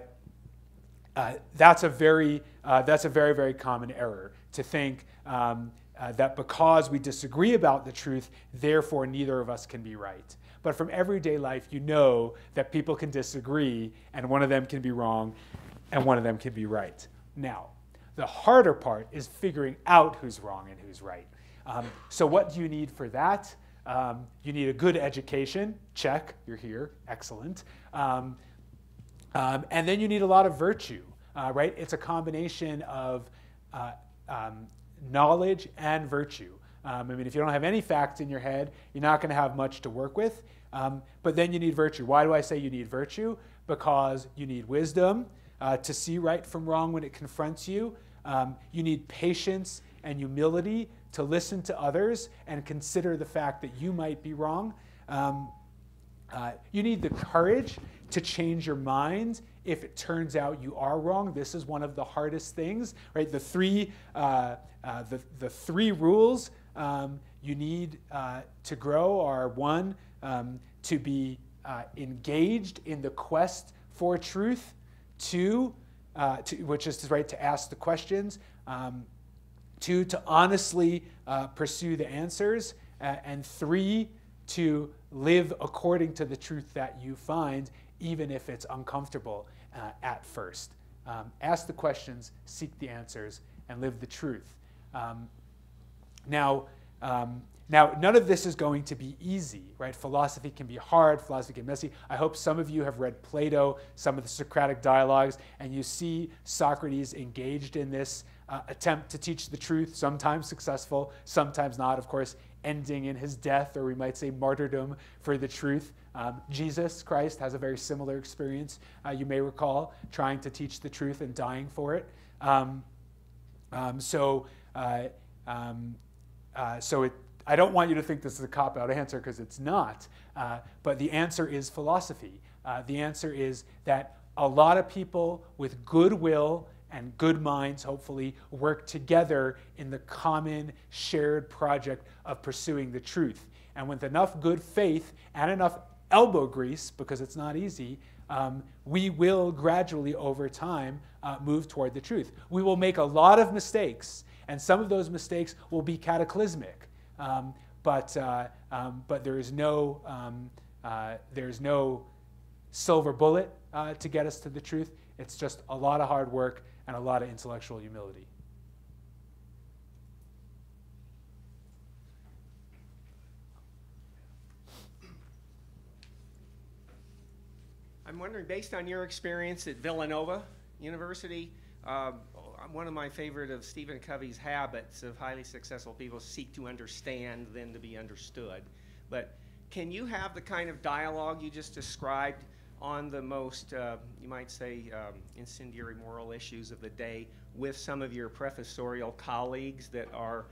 uh, that's a very that's a very very common error to think. Um, uh, that because we disagree about the truth, therefore neither of us can be right. But from everyday life, you know that people can disagree, and one of them can be wrong, and one of them can be right. Now, the harder part is figuring out who's wrong and who's right. Um, so, what do you need for that? Um, you need a good education. Check, you're here, excellent. Um, um and then you need a lot of virtue, uh, right? It's a combination of uh, um, knowledge and virtue. Um, I mean, if you don't have any facts in your head, you're not going to have much to work with. Um, but then you need virtue. Why do I say you need virtue? Because you need wisdom uh, to see right from wrong when it confronts you. Um, you need patience and humility to listen to others and consider the fact that you might be wrong. Um, uh, you need the courage to change your mind if it turns out you are wrong. This is one of the hardest things, right? The three, uh, uh, the, the three rules um, you need uh, to grow are one, um, to be uh, engaged in the quest for truth, two, uh, to, which is right to ask the questions, um, two, to honestly uh, pursue the answers, and three, to live according to the truth that you find, even if it's uncomfortable at first. Um, ask the questions, seek the answers, and live the truth. Um, now, um, now, none of this is going to be easy, right? Philosophy can be hard, philosophy can be messy. I hope some of you have read Plato, some of the Socratic dialogues, and you see Socrates engaged in this uh, attempt to teach the truth, sometimes successful, sometimes not, of course, ending in his death, or we might say martyrdom for the truth. Um, Jesus Christ has a very similar experience, uh, you may recall, trying to teach the truth and dying for it. Um, um, so, um, uh, so it, I don't want you to think this is a cop out answer because it's not. Uh, but the answer is philosophy. Uh, the answer is that a lot of people with goodwill and good minds, hopefully, work together in the common shared project of pursuing the truth. And with enough good faith and enough elbow grease, because it's not easy, um, we will gradually, over time, uh, move toward the truth. We will make a lot of mistakes, and some of those mistakes will be cataclysmic. Um, but, uh, um, but there is no, um, uh, there's no silver bullet uh, to get us to the truth. It's just a lot of hard work and a lot of intellectual humility. I'm wondering, based on your experience at Villanova University, uh, one of my favorite of Stephen Covey's habits of highly successful people seek to understand than to be understood. But can you have the kind of dialogue you just described on the most, uh, you might say, um, incendiary moral issues of the day with some of your professorial colleagues that are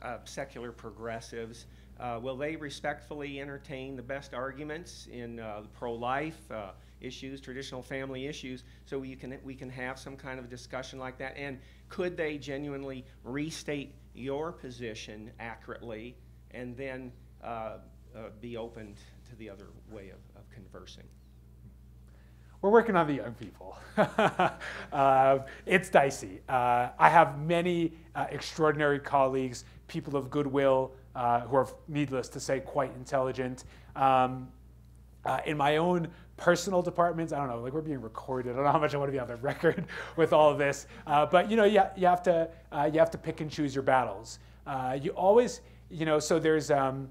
uh, secular progressives. Uh, will they respectfully entertain the best arguments in uh, pro-life uh, issues, traditional family issues, so we can we can have some kind of discussion like that? And could they genuinely restate your position accurately, and then uh, be open to the other way of, of conversing? We're working on the young people. uh, it's dicey. Uh, I have many uh, extraordinary colleagues, people of goodwill, uh, who are, needless to say, quite intelligent. Um, uh, in my own personal departments, I don't know, like we're being recorded. I don't know how much I want to be on the record with all of this. Uh, but you know, you, you, have to, you have to pick and choose your battles. you always, you know, so there's um,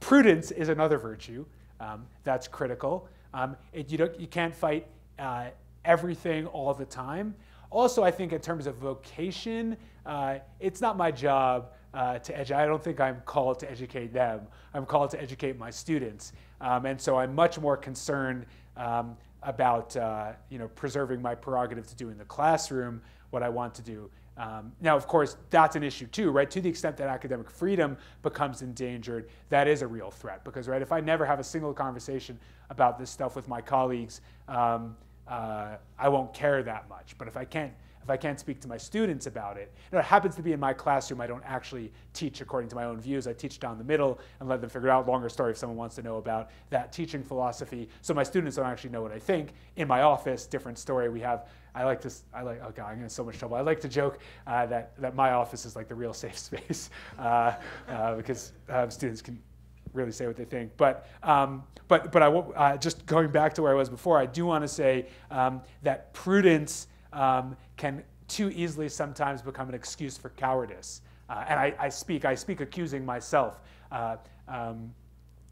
prudence is another virtue. Um, that's critical. Um, it, you, you can't fight uh, everything all the time. Also, I think in terms of vocation, uh, it's not my job uh, to educate. I don't think I'm called to educate them. I'm called to educate my students. Um, and so I'm much more concerned um, about uh, you know, preserving my prerogative to do in the classroom what I want to do Um, now, of course, that's an issue too, right? To the extent that academic freedom becomes endangered, that is a real threat. Because, right, if I never have a single conversation about this stuff with my colleagues, um, uh, I won't care that much. But if I can't if I can't speak to my students about it. You know, it happens to be in my classroom. I don't actually teach according to my own views. I teach down the middle and let them figure out. Longer story if someone wants to know about that teaching philosophy. So my students don't actually know what I think. In my office, different story. We have, I like to, I like, oh God, I'm in so much trouble. I like to joke uh, that, that my office is like the real safe space uh, uh, because uh, students can really say what they think. But um, but but I uh, just going back to where I was before, I do want to say um, that prudence um, can too easily sometimes become an excuse for cowardice. Uh, and I, I, speak, I speak accusing myself. Uh, um,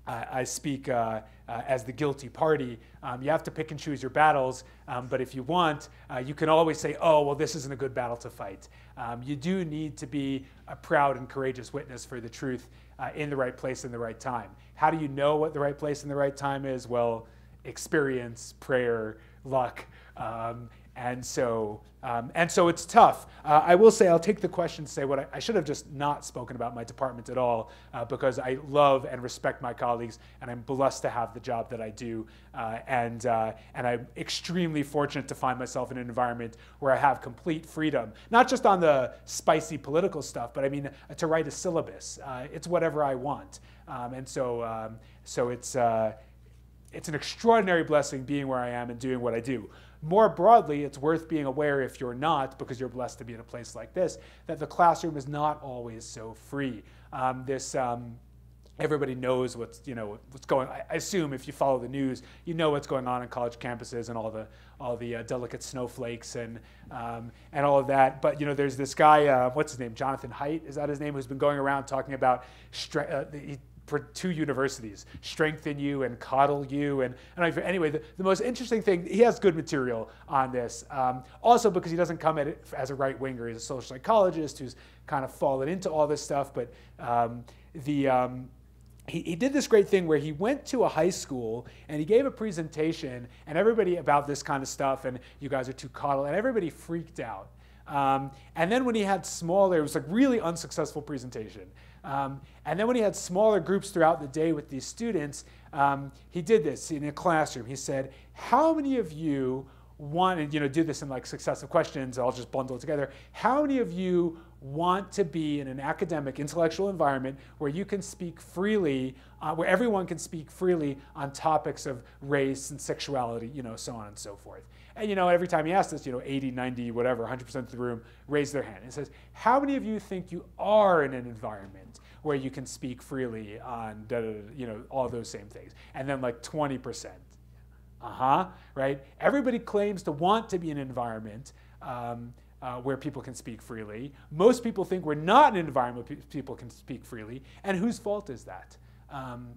I, speak uh, uh as the guilty party. Um, you have to pick and choose your battles, um, but if you want, uh, you can always say, oh, well, this isn't a good battle to fight. Um, you do need to be a proud and courageous witness for the truth uh, in the right place in the right time. How do you know what the right place and the right time is? Well, experience, prayer, luck. Um, and so, um, and so it's tough. Uh, I will say, I'll take the question and say what I, I, should have just not spoken about my department at all uh, because I love and respect my colleagues and I'm blessed to have the job that I do. Uh, and, uh, and I'm extremely fortunate to find myself in an environment where I have complete freedom, not just on the spicy political stuff, but I mean to write a syllabus. Uh, it's whatever I want. Um, and so, um, so it's, uh, it's an extraordinary blessing being where I am and doing what I do. More broadly, it's worth being aware if you're not, because you're blessed to be in a place like this, that the classroom is not always so free. Um, this um, everybody knows what's you know what's going. I assume if you follow the news, you know what's going on in college campuses and all the all the uh, delicate snowflakes and um, and all of that. But you know, there's this guy, uh, what's his name, Jonathan Haidt, is that his name, who's been going around talking about. Stre- uh, two universities, strengthen you and coddle you. And, and anyway, the, the, most interesting thing, he has good material on this. Um, also because he doesn't come at it as a right winger. He's a social psychologist who's kind of fallen into all this stuff. But um, the, um, he, he did this great thing where he went to a high school and he gave a presentation and everybody about this kind of stuff and you guys are too coddle and everybody freaked out. Um, and then when he had smaller, it was like really unsuccessful presentation. Um, and then when he had smaller groups throughout the day with these students, um, he did this in a classroom. He said, how many of you want, and you know, do this in like successive questions, I'll just bundle it together. How many of you want to be in an academic, intellectual environment where you can speak freely, uh, where everyone can speak freely on topics of race and sexuality, you know, so on and so forth. And you know, every time he asked this, you know, 80, 90, whatever, 100% of the room raised their hand. And says, how many of you think you are in an environment where you can speak freely on, da, da, da, you know, all those same things? And then like 20%. Uh-huh, right? Everybody claims to want to be in an environment um, uh, where people can speak freely. Most people think we're not in an environment where pe people can speak freely. And whose fault is that? Um,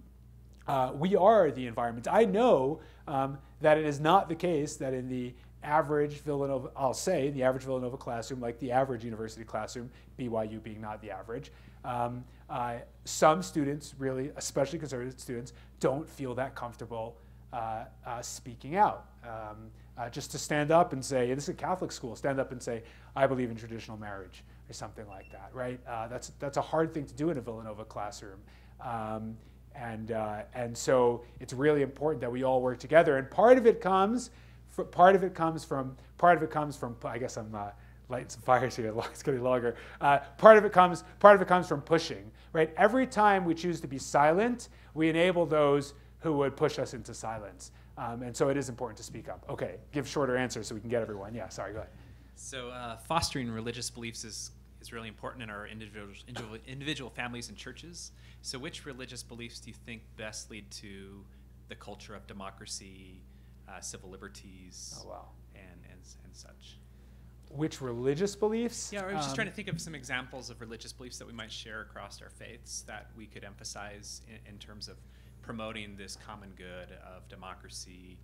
uh, we are the environment. I know um, that it is not the case that in the average Villanova, I'll say, the average Villanova classroom, like the average university classroom, BYU being not the average, um, uh, some students, really, especially conservative students, don't feel that comfortable uh, uh, speaking out. Um, uh, just to stand up and say, this is a Catholic school, stand up and say, I believe in traditional marriage, or something like that, right? Uh, that's, that's a hard thing to do in a Villanova classroom. Um, and, uh, and so it's really important that we all work together. And part of it comes, part of it comes from, part of it comes from, I guess I'm lighting some fires here, it's getting longer. Uh, part of it comes, part of it comes from pushing, right? Every time we choose to be silent, we enable those who would push us into silence. Um, and so it is important to speak up. Okay, give shorter answers so we can get everyone. Yeah, sorry, go ahead. So uh, fostering religious beliefs is is really important in our individual, individual, individual families and churches. So, which religious beliefs do you think best lead to the culture of democracy, uh, civil liberties, oh, wow. and, and, and such? Which religious beliefs? Yeah, I was just um, trying to think of some examples of religious beliefs that we might share across our faiths that we could emphasize in, in terms of promoting this common good of democracy,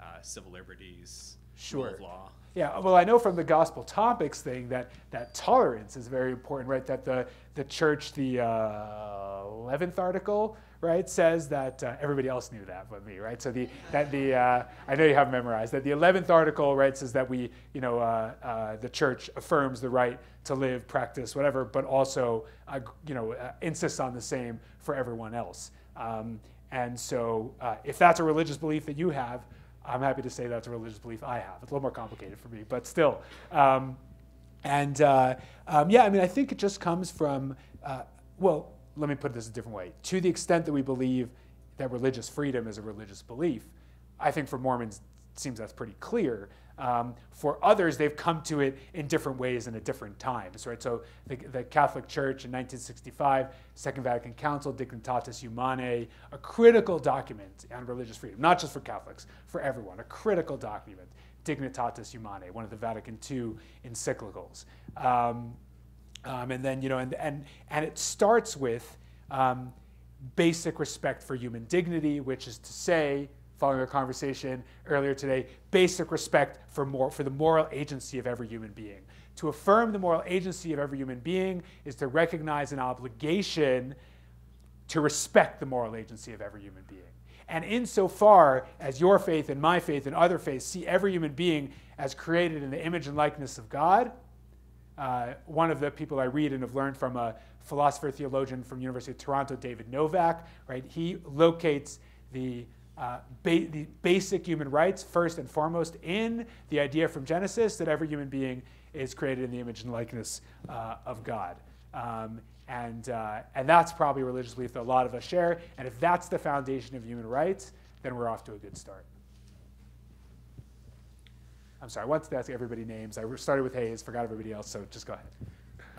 uh, civil liberties, sure. rule of law. Yeah, well, I know from the gospel topics thing that, that tolerance is very important, right? That the, the church, the uh, 11th article, right, says that uh, everybody else knew that but me, right? So the that the uh, I know you have memorized that the eleventh article, right, says that we, you know, uh, uh the church affirms the right to live, practice, whatever, but also, uh, you know, uh, insists on the same for everyone else. Um, and so, if that's a religious belief that you have, I'm happy to say that's a religious belief I have. It's a little more complicated for me, but still. Um, and um, yeah, I mean, I think it just comes from well let me put this a different way. To the extent that we believe that religious freedom is a religious belief, I think for Mormons it seems that's pretty clear. Um, for others, they've come to it in different ways and at different times, right? So the, the, Catholic Church in 1965, Second Vatican Council, Dignitatis Humanae, a critical document on religious freedom, not just for Catholics, for everyone, a critical document, Dignitatis Humanae, one of the Vatican II encyclicals. Um, um, and then, you know, and, and, and it starts with um, basic respect for human dignity, which is to say, following our conversation earlier today, basic respect for, more, for the moral agency of every human being. To affirm the moral agency of every human being is to recognize an obligation to respect the moral agency of every human being. And insofar as your faith and my faith and other faiths see every human being as created in the image and likeness of God, uh, one of the people I read and have learned from a philosopher theologian from University of Toronto, David Novak, right? He locates the, uh, ba- the basic human rights first and foremost in the idea from Genesis that every human being is created in the image and likeness uh, of God. Um, and, uh, and that's probably a religious belief that a lot of us share. And if that's the foundation of human rights, then we're off to a good start. I'm sorry, I wanted to ask everybody names. I started with Hayes, forgot everybody else, so just go ahead.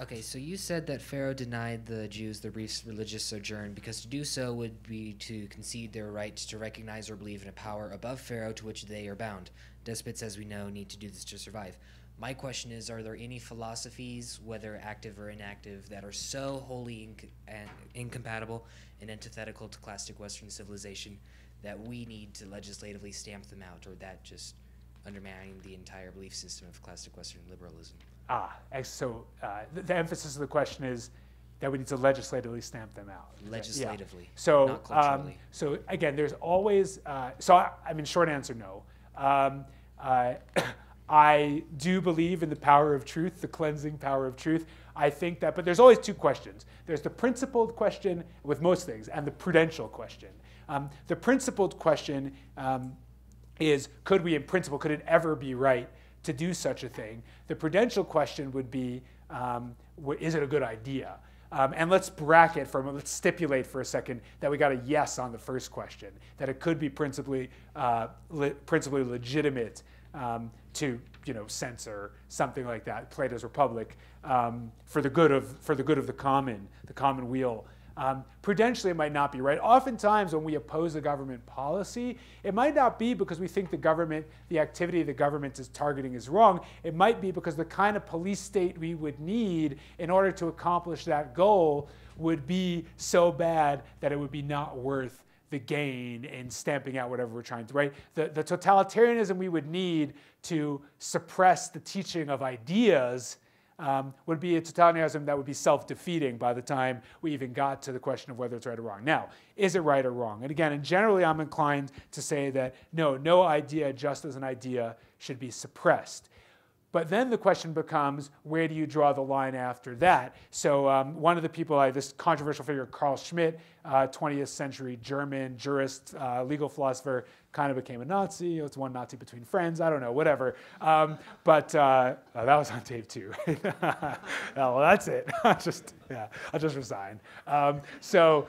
Okay, so you said that Pharaoh denied the Jews the brief religious sojourn because to do so would be to concede their right to recognize or believe in a power above Pharaoh to which they are bound. Despots, as we know, need to do this to survive. My question is Are there any philosophies, whether active or inactive, that are so wholly inc- and incompatible and antithetical to classic Western civilization that we need to legislatively stamp them out, or that just undermining the entire belief system of classic Western liberalism. Ah, so uh, the, the, emphasis of the question is that we need to legislatively stamp them out. Legislatively, yeah. so. Um, so again, there's always, uh, so I, I, mean, short answer, no. Um, uh, I do believe in the power of truth, the cleansing power of truth. I think that, but there's always two questions. There's the principled question with most things, and the prudential question. Um, the principled question um, is could we, in principle, could it ever be right to do such a thing? The prudential question would be um, is it a good idea? Um, and let's bracket for let's stipulate for a second that we got a yes on the first question, that it could be principally, uh, le- principally legitimate um, to you know censor something like that, Plato's Republic, um, for the good of for the good of the common, the common weal um, prudentially, it might not be right. Oftentimes, when we oppose a government policy, it might not be because we think the government, the activity the government is targeting is wrong. It might be because the kind of police state we would need in order to accomplish that goal would be so bad that it would be not worth the gain in stamping out whatever we're trying to, right? The, the totalitarianism we would need to suppress the teaching of ideas um, would be a totalitarianism that would be self defeating by the time we even got to the question of whether it's right or wrong. Now, is it right or wrong? And again, and generally, I'm inclined to say that no, no idea, just as an idea, should be suppressed. But then the question becomes, where do you draw the line after that? So um, one of the people, I, this controversial figure, Carl Schmitt, uh, 20th century German jurist, uh, legal philosopher, kind of became a Nazi. It's one Nazi between friends. I don't know, whatever. Um, but uh, oh, that was on tape too. oh, well, that's it. I'll just yeah, I'll just resign. Um, so.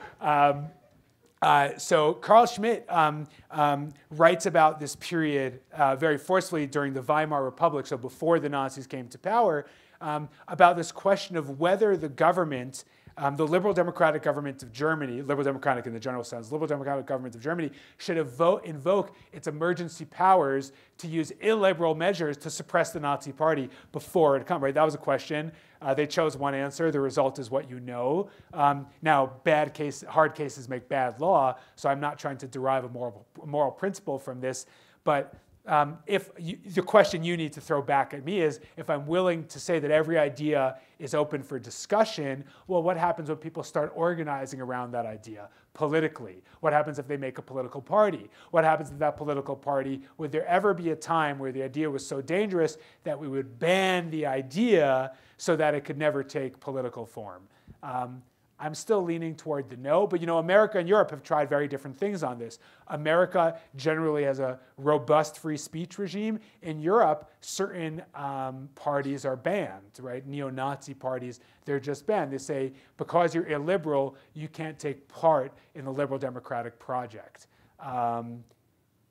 Uh, so Carl Schmitt um, um, writes about this period uh, very forcefully during the Weimar Republic, so before the Nazis came to power, um, about this question of whether the government um, the liberal democratic government of Germany, liberal democratic in the general sense, liberal democratic government of Germany should invoke its emergency powers to use illiberal measures to suppress the Nazi party before it come. Right, that was a question. Uh, they chose one answer. The result is what you know. Um, now, bad case, hard cases make bad law. So I'm not trying to derive a moral, moral principle from this, but um, if you, the question you need to throw back at me is if I'm willing to say that every idea is open for discussion, well, what happens when people start organizing around that idea politically? What happens if they make a political party? What happens to that political party? Would there ever be a time where the idea was so dangerous that we would ban the idea so that it could never take political form? Um, I'm still leaning toward the no, but you know, America and Europe have tried very different things on this. America generally has a robust free speech regime. In Europe, certain um, parties are banned, right? Neo Nazi parties, they're just banned. They say because you're illiberal, you can't take part in the liberal democratic project. Um,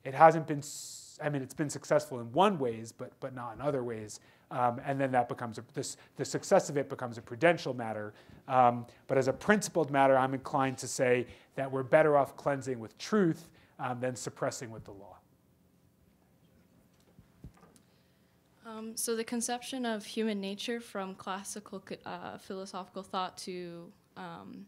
it hasn't been, I mean, it's been successful in one ways, but, but not in other ways. Um, and then that becomes a, this, the success of it becomes a prudential matter. Um, but as a principled matter, I'm inclined to say that we're better off cleansing with truth um, than suppressing with the law. Um, so the conception of human nature from classical uh, philosophical thought to um,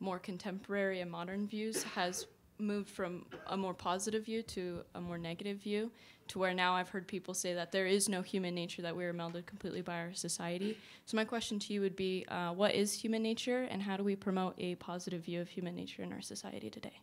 more contemporary and modern views has moved from a more positive view to a more negative view to where now I've heard people say that there is no human nature, that we are melded completely by our society. So, my question to you would be uh, what is human nature, and how do we promote a positive view of human nature in our society today?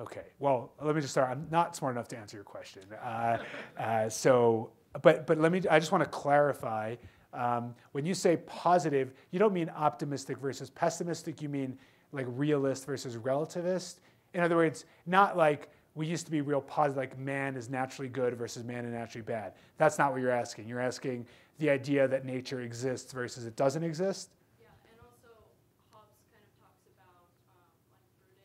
Okay, well, let me just start. I'm not smart enough to answer your question. Uh, uh, so, but, but let me, I just want to clarify. Um, when you say positive, you don't mean optimistic versus pessimistic, you mean like realist versus relativist. In other words, not like we used to be real positive, like man is naturally good versus man is naturally bad. That's not what you're asking. You're asking the idea that nature exists versus it doesn't exist. Yeah, and also Hobbes kind of talks about um, like brutish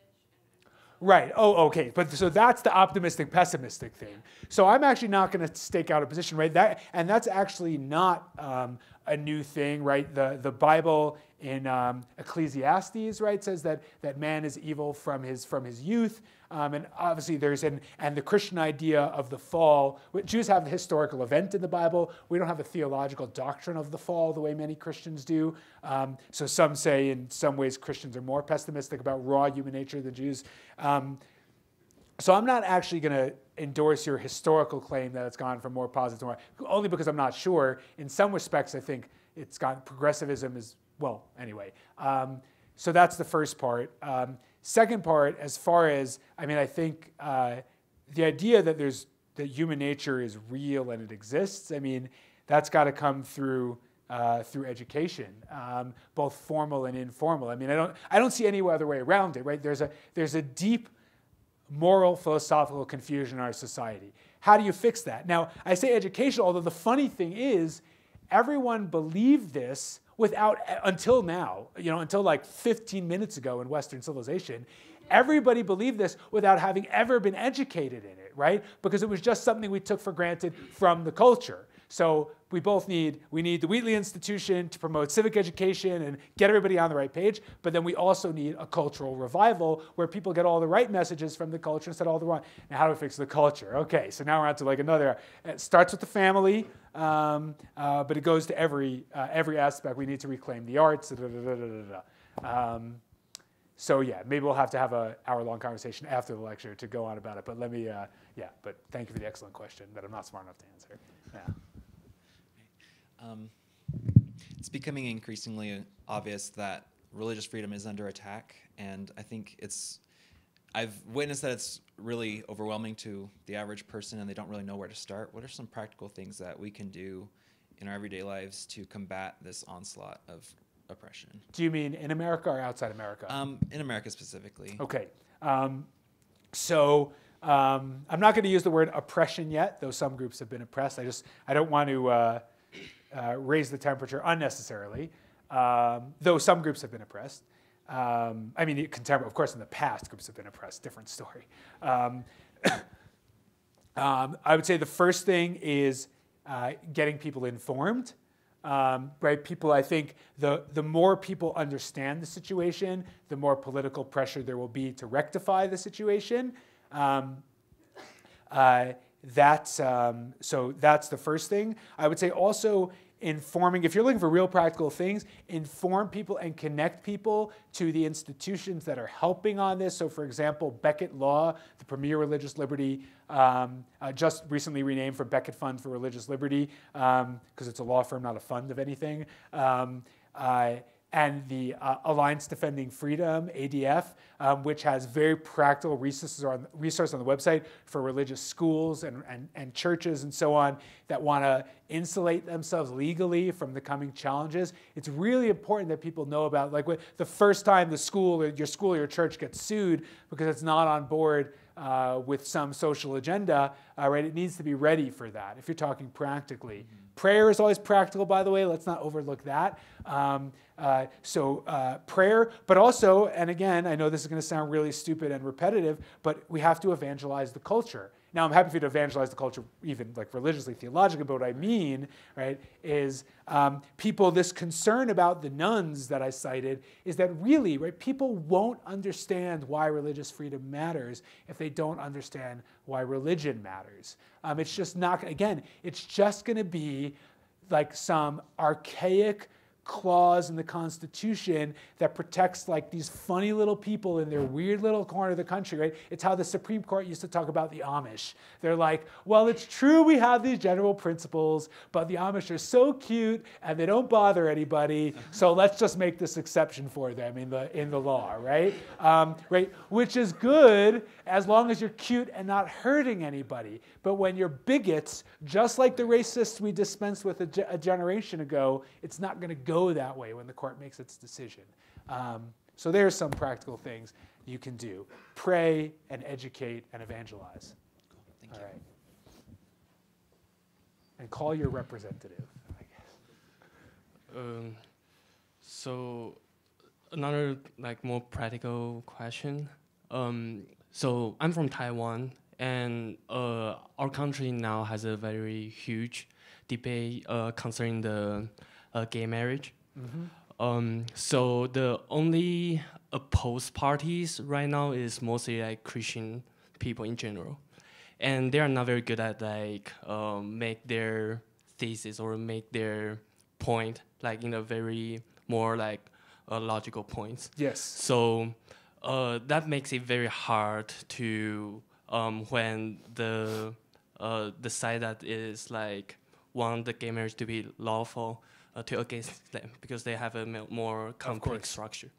and, Right. Oh, okay. But so that's the optimistic, pessimistic thing. So I'm actually not going to stake out a position, right? That and that's actually not um, a new thing, right? The the Bible in um, Ecclesiastes, right, says that that man is evil from his from his youth. Um, and obviously, there's an and the Christian idea of the fall. Jews have the historical event in the Bible. We don't have a theological doctrine of the fall the way many Christians do. Um, so some say, in some ways, Christians are more pessimistic about raw human nature than Jews. Um, so I'm not actually going to endorse your historical claim that it's gone from more positive to more, only because I'm not sure. In some respects, I think it's gone. Progressivism is well. Anyway, um, so that's the first part. Um, Second part, as far as I mean, I think uh, the idea that there's that human nature is real and it exists. I mean, that's got to come through uh, through education, um, both formal and informal. I mean, I don't I don't see any other way around it. Right? There's a there's a deep moral philosophical confusion in our society. How do you fix that? Now, I say education, although the funny thing is, everyone believed this without until now, you know, until like 15 minutes ago in Western civilization, everybody believed this without having ever been educated in it, right? Because it was just something we took for granted from the culture. So we both need we need the Wheatley Institution to promote civic education and get everybody on the right page, but then we also need a cultural revival where people get all the right messages from the culture instead of all the wrong. Now, how do we fix the culture? Okay, so now we're on to like another. It starts with the family, um, uh, but it goes to every uh, every aspect. We need to reclaim the arts. Da, da, da, um, so yeah, maybe we'll have to have a hour-long conversation after the lecture to go on about it. But let me, uh, yeah. But thank you for the excellent question that I'm not smart enough to answer. Yeah. Um, it's becoming increasingly obvious that religious freedom is under attack, and I think it's. I've witnessed that it's really overwhelming to the average person, and they don't really know where to start. What are some practical things that we can do in our everyday lives to combat this onslaught of oppression? Do you mean in America or outside America? Um, in America specifically. Okay. Um, so um, I'm not going to use the word oppression yet, though some groups have been oppressed. I just I don't want to. Uh, uh, raise the temperature unnecessarily, um, though some groups have been oppressed. Um, I mean, contemporary, of course, in the past, groups have been oppressed, different story. Um, um I would say the first thing is uh, getting people informed. Um, right, people. I think the the more people understand the situation, the more political pressure there will be to rectify the situation. Um, uh, that's um, so that's the first thing. I would say also informing, if you're looking for real practical things, inform people and connect people to the institutions that are helping on this. So, for example, Becket Law, the premier religious liberty, um, uh, just recently renamed for Becket Fund for Religious Liberty, because um, it's a law firm, not a fund of anything. Um, uh, and the uh, Alliance Defending Freedom, ADF, um, which has very practical resources on, resources on the website for religious schools and, and, and churches and so on that want to insulate themselves legally from the coming challenges. It's really important that people know about, like the first time the school, or your school or your church gets sued because it's not on board uh, with some social agenda, uh, right? It needs to be ready for that if you're talking practically. Mm-hmm. Prayer is always practical, by the way. Let's not overlook that. Um, uh, so uh, prayer, but also, and again, I know this is going to sound really stupid and repetitive, but we have to evangelize the culture. Now, I'm happy for you to evangelize the culture, even like religiously, theologically, but what I mean, right, is um, people, this concern about the nones that I cited is that really, right, people won't understand why religious freedom matters if they don't understand why religion matters. Um, it's just not, again, it's just going to be like some archaic, clause in the Constitution that protects like these funny little people in their weird little corner of the country, right? It's how the Supreme Court used to talk about the Amish. They're like, well, it's true we have these general principles, but the Amish are so cute and they don't bother anybody, so let's just make this exception for them in the in the law, right? Um, right, which is good as long as you're cute and not hurting anybody. But when you're bigots, just like the racists we dispensed with a, ge- a generation ago, it's not going to go that way when the court makes its decision. Um, so there's some practical things you can do: pray and educate and evangelize. Thank All you. right. And call your representative. I guess. Um, so another like more practical question. Um, so I'm from Taiwan, and uh, our country now has a very huge debate uh, concerning the uh, gay marriage. Um, so the only opposed parties right now is mostly like Christian people in general, and they are not very good at like um, make their thesis or make their point like in a very more like uh, logical points. Yes. So uh, that makes it very hard to um, when the uh, the side that is like want the gay marriage to be lawful uh, to against them because they have a more complex structure.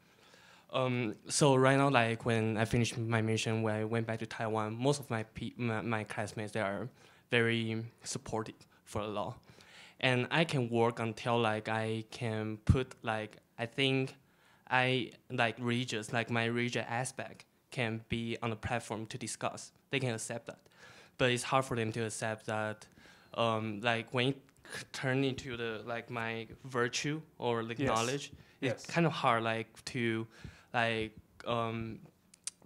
Um, so right now, like when I finished my mission, when I went back to Taiwan, most of my pe- my, my classmates they are very supportive for the law, and I can work until like I can put like I think I like religious like my religious aspect can be on the platform to discuss. They can accept that, but it's hard for them to accept that. Um, like when it turn into the like my virtue or like Yes. knowledge, it's Yes. kind of hard like to like um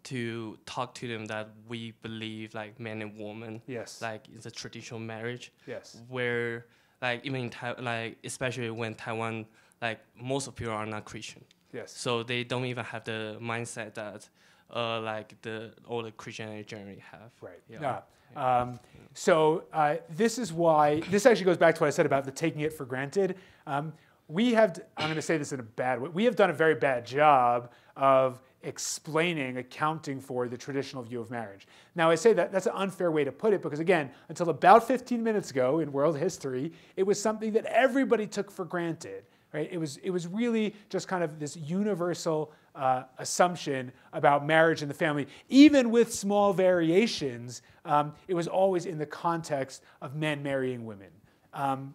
to talk to them that we believe like man and woman Yes. like it's a traditional marriage yes. where like even in Tai- like especially when Taiwan like most of people are not Christian Yes. so they don't even have the mindset that uh like the all the Christianity generally have Right. yeah, Yeah. Um, so uh, this is why this actually goes back to what I said about the taking it for granted. Um, we have. I'm going to say this in a bad way. We have done a very bad job of explaining, accounting for the traditional view of marriage. Now, I say that that's an unfair way to put it because, again, until about 15 minutes ago in world history, it was something that everybody took for granted. Right? It was it was really just kind of this universal uh, assumption about marriage and the family, even with small variations. Um, it was always in the context of men marrying women. Um,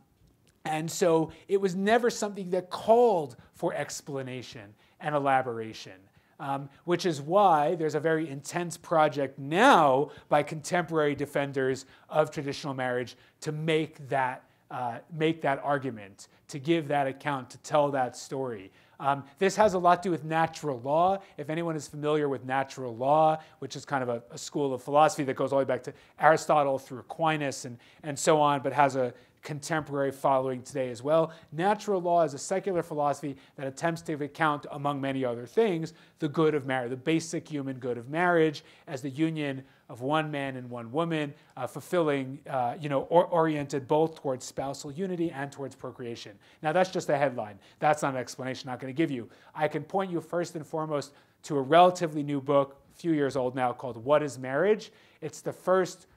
and so it was never something that called for explanation and elaboration, um, which is why there's a very intense project now by contemporary defenders of traditional marriage to make that, uh, make that argument, to give that account, to tell that story. Um, this has a lot to do with natural law. If anyone is familiar with natural law, which is kind of a, a school of philosophy that goes all the way back to Aristotle through Aquinas and, and so on, but has a contemporary following today as well. Natural law is a secular philosophy that attempts to account, among many other things, the good of marriage, the basic human good of marriage as the union of one man and one woman, uh, fulfilling, uh, you know, or, oriented both towards spousal unity and towards procreation. Now, that's just a headline. That's not an explanation I'm not going to give you. I can point you first and foremost to a relatively new book, a few years old now, called What is Marriage? It's the first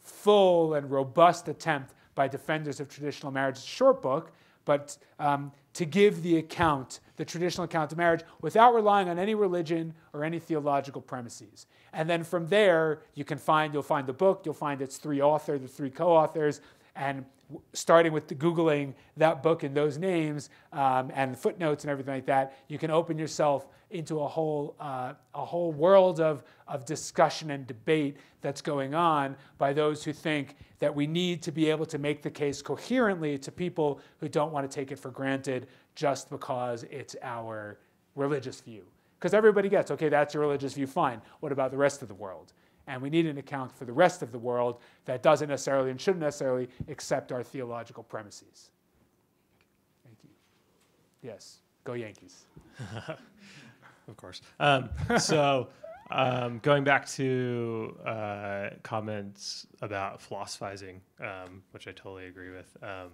full and robust attempt by defenders of traditional marriage. It's a short book, but um, to give the account, the traditional account of marriage, without relying on any religion or any theological premises. And then from there, you can find, you'll find the book, you'll find its three authors, the three co-authors, and starting with the Googling that book and those names um, and footnotes and everything like that, you can open yourself into a whole, uh, a whole world of, of discussion and debate that's going on by those who think that we need to be able to make the case coherently to people who don't want to take it for granted just because it's our religious view. Because everybody gets, okay, that's your religious view, fine. What about the rest of the world? And we need an account for the rest of the world that doesn't necessarily and shouldn't necessarily accept our theological premises. Thank you. Yes, go Yankees. of course. Um, so, um, going back to uh, comments about philosophizing, um, which I totally agree with. Um,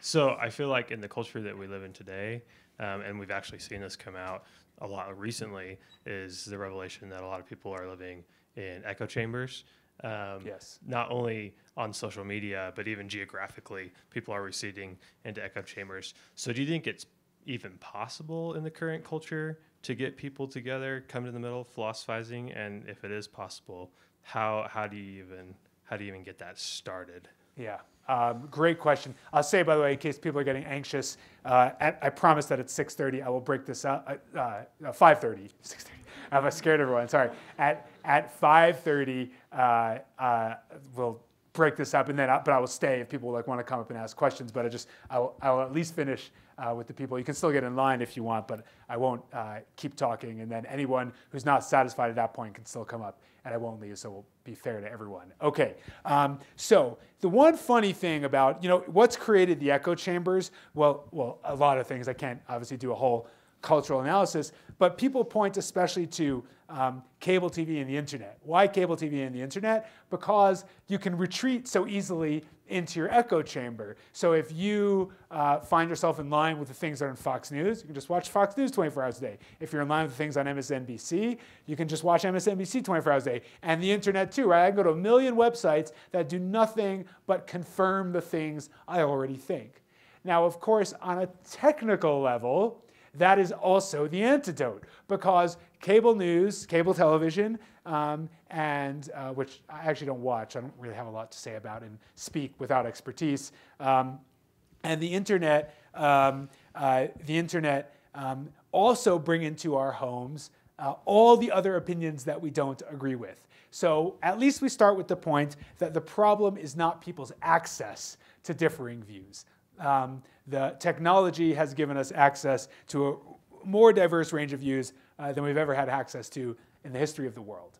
so, I feel like in the culture that we live in today, um, and we've actually seen this come out a lot recently, is the revelation that a lot of people are living in echo chambers. Um, yes. Not only on social media, but even geographically, people are receding into echo chambers. So, do you think it's even possible in the current culture to get people together, come to the middle, philosophizing, and if it is possible, how how do you even how do you even get that started? Yeah, um, great question. I'll say by the way, in case people are getting anxious, uh, at, I promise that at 6:30 I will break this up. Uh, uh, 5:30, 6:30. I'm scared everyone. Sorry. At at 5:30, uh, uh, we'll break this up, and then I, but I will stay if people like want to come up and ask questions. But I just I will, I will at least finish uh, with the people. You can still get in line if you want, but I won't uh, keep talking. And then anyone who's not satisfied at that point can still come up, and I won't leave. So we'll be fair to everyone. Okay. Um, so the one funny thing about you know what's created the echo chambers? Well, well, a lot of things. I can't obviously do a whole cultural analysis, but people point especially to um, cable TV and the internet. Why cable TV and the internet? Because you can retreat so easily into your echo chamber. So if you uh, find yourself in line with the things that are on Fox News, you can just watch Fox News 24 hours a day. If you're in line with the things on MSNBC, you can just watch MSNBC 24 hours a day. And the internet too, right? I can go to a million websites that do nothing but confirm the things I already think. Now, of course, on a technical level, that is also the antidote because cable news, cable television, um, and uh, which I actually don't watch, I don't really have a lot to say about and speak without expertise, um, and the internet, um, uh, the internet um, also bring into our homes uh, all the other opinions that we don't agree with. So at least we start with the point that the problem is not people's access to differing views. Um, the technology has given us access to a more diverse range of views uh, than we've ever had access to in the history of the world.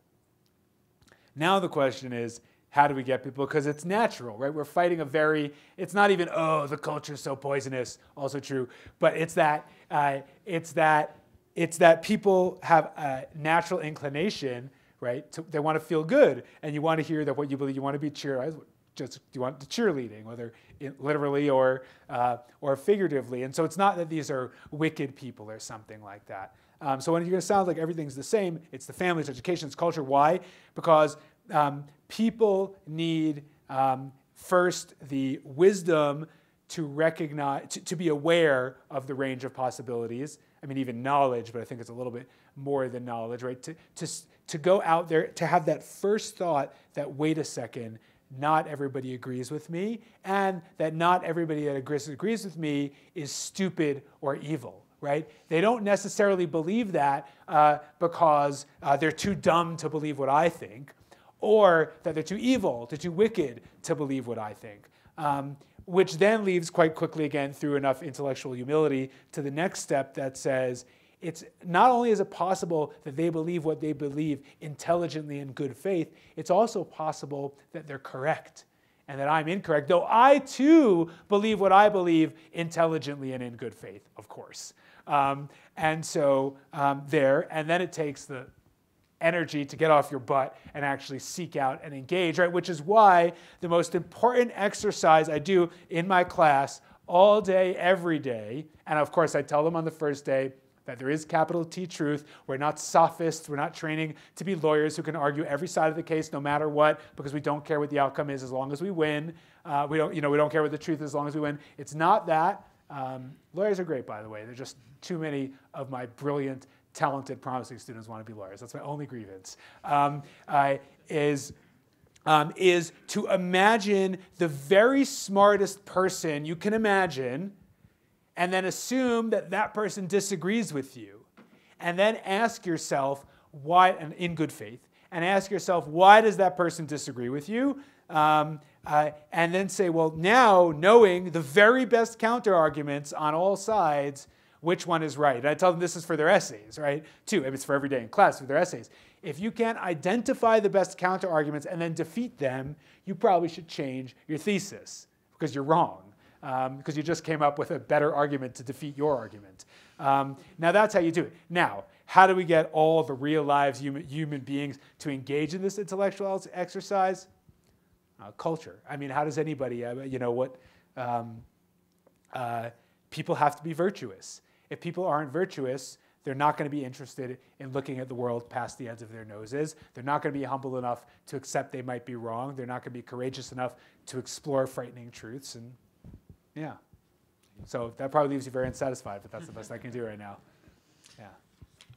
Now the question is, how do we get people? Because it's natural, right? We're fighting a very, it's not even, oh, the culture's so poisonous, also true, but it's that, uh, it's that, it's that people have a natural inclination, right? To, they want to feel good, and you want to hear that what you believe, you want to be cheered just do you want the cheerleading, whether literally or uh, or figuratively. And so it's not that these are wicked people or something like that. Um, so when you're going to sound like everything's the same, it's the families, education, it's culture. Why? Because um, people need um, first the wisdom to recognize, to, to be aware of the range of possibilities. I mean, even knowledge, but I think it's a little bit more than knowledge, right? To, to, to go out there, to have that first thought that, wait a second, not everybody agrees with me, and that not everybody that agrees, agrees with me is stupid or evil, right? They don't necessarily believe that uh, because uh, they're too dumb to believe what I think, or that they're too evil, they're too wicked to believe what I think. Um, which then leaves quite quickly, again, through enough intellectual humility, to the next step that says, it's not only is it possible that they believe what they believe intelligently in good faith, it's also possible that they're correct and that I'm incorrect, though I too believe what I believe intelligently and in good faith, of course. Um, and so um, there, and then it takes the energy to get off your butt and actually seek out and engage, right? Which is why the most important exercise I do in my class all day, every day, and of course I tell them on the first day that there is capital T truth. We're not sophists. We're not training to be lawyers who can argue every side of the case no matter what because we don't care what the outcome is as long as we win. Uh, we don't, you know, we don't care what the truth is as long as we win. It's not that. Um, lawyers are great, by the way. They're just too many of my brilliant, talented, promising students want to be lawyers. That's my only grievance. Um, is um, is to imagine the very smartest person you can imagine and then assume that that person disagrees with you. And then ask yourself why, and in good faith, and ask yourself, why does that person disagree with you? Um, uh, and then say, well, now knowing the very best counter arguments on all sides, which one is right? And I tell them this is for their essays, right? Too, it's for every day in class for their essays. If you can't identify the best counter arguments and then defeat them, you probably should change your thesis because you're wrong. Because um, you just came up with a better argument to defeat your argument. Um, now that's how you do it. Now, how do we get all the real lives human, human beings to engage in this intellectual exercise? Uh, culture. I mean, how does anybody, uh, you know, what? Um, uh, people have to be virtuous. If people aren't virtuous, they're not going to be interested in looking at the world past the ends of their noses. They're not going to be humble enough to accept they might be wrong. They're not going to be courageous enough to explore frightening truths. And yeah. So that probably leaves you very unsatisfied, but that's the best I can do right now. Yeah.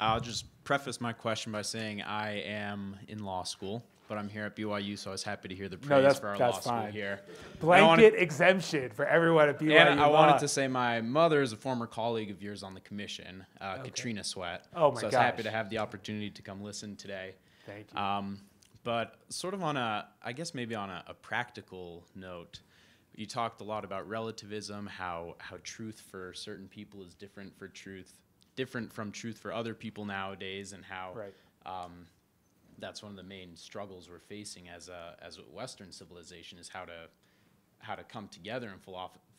I'll just preface my question by saying I am in law school but I'm here at BYU, so I was happy to hear the praise no, for our law fine. school here. Blanket wanna, exemption for everyone at BYU. And I law. wanted to say my mother is a former colleague of yours on the commission, uh, okay. Katrina Swett. Oh my So I was gosh. happy to have the opportunity to come listen today. Thank you. Um, but sort of on a, I guess maybe on a, a practical note, you talked a lot about relativism, how how truth for certain people is different for truth, different from truth for other people nowadays, and how right. um, that's one of the main struggles we're facing as a as a Western civilization is how to how to come together and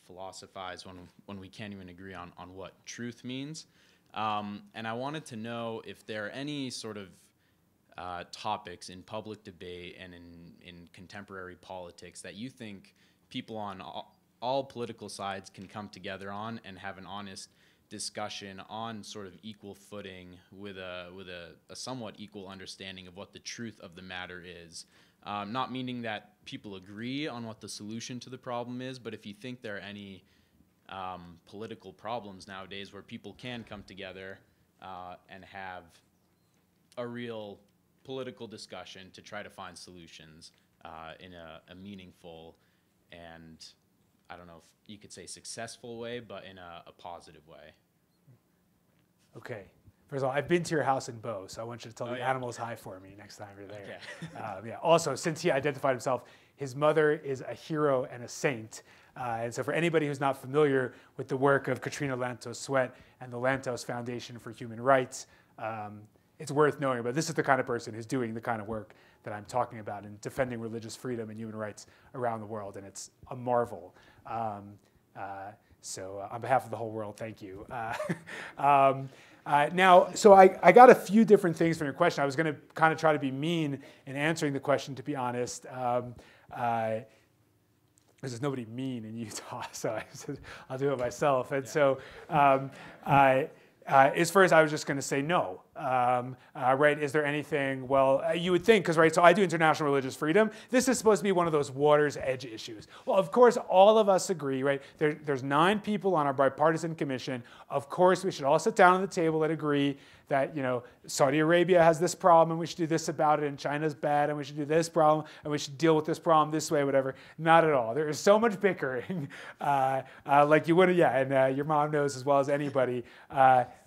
philosophize when when we can't even agree on on what truth means. Um, and I wanted to know if there are any sort of uh, topics in public debate and in in contemporary politics that you think people on all, all political sides can come together on and have an honest discussion on sort of equal footing with a with a, a somewhat equal understanding of what the truth of the matter is. Um, not meaning that people agree on what the solution to the problem is, but if you think there are any um, political problems nowadays where people can come together uh, and have a real political discussion to try to find solutions uh, in a, a meaningful and I don't know if you could say successful way, but in a, a positive way. Okay. First of all, I've been to your house in Bow, so I want you to tell Oh, the yeah. animals hi for me next time you're there. Okay. Um, yeah. Also, since he identified himself, his mother is a hero and a saint. Uh, and so, for anybody who's not familiar with the work of Katrina Lantos Swett and the Lantos Foundation for Human Rights, um, it's worth knowing. But this is the kind of person who's doing the kind of work that I'm talking about in defending religious freedom and human rights around the world, and it's a marvel. Um, uh, so, uh, on behalf of the whole world, thank you. Uh, um, uh, now, so I, I got a few different things from your question. I was going to kind of try to be mean in answering the question, to be honest. Um, uh, because there's nobody mean in Utah, so I said, I'll do it myself. And so, um, I, uh, as first, I was just going to say no. Um, uh, right? Is there anything? Well, uh, you would think, because right. So I do international religious freedom. This is supposed to be one of those water's edge issues. Well, of course, all of us agree, right? There, there's nine people on our bipartisan commission. Of course, we should all sit down at the table and agree that you know Saudi Arabia has this problem and we should do this about it, and China's bad and we should do this problem and we should deal with this problem this way, whatever. Not at all. There is so much bickering, uh, uh, like you would, yeah, and uh, your mom knows as well as anybody.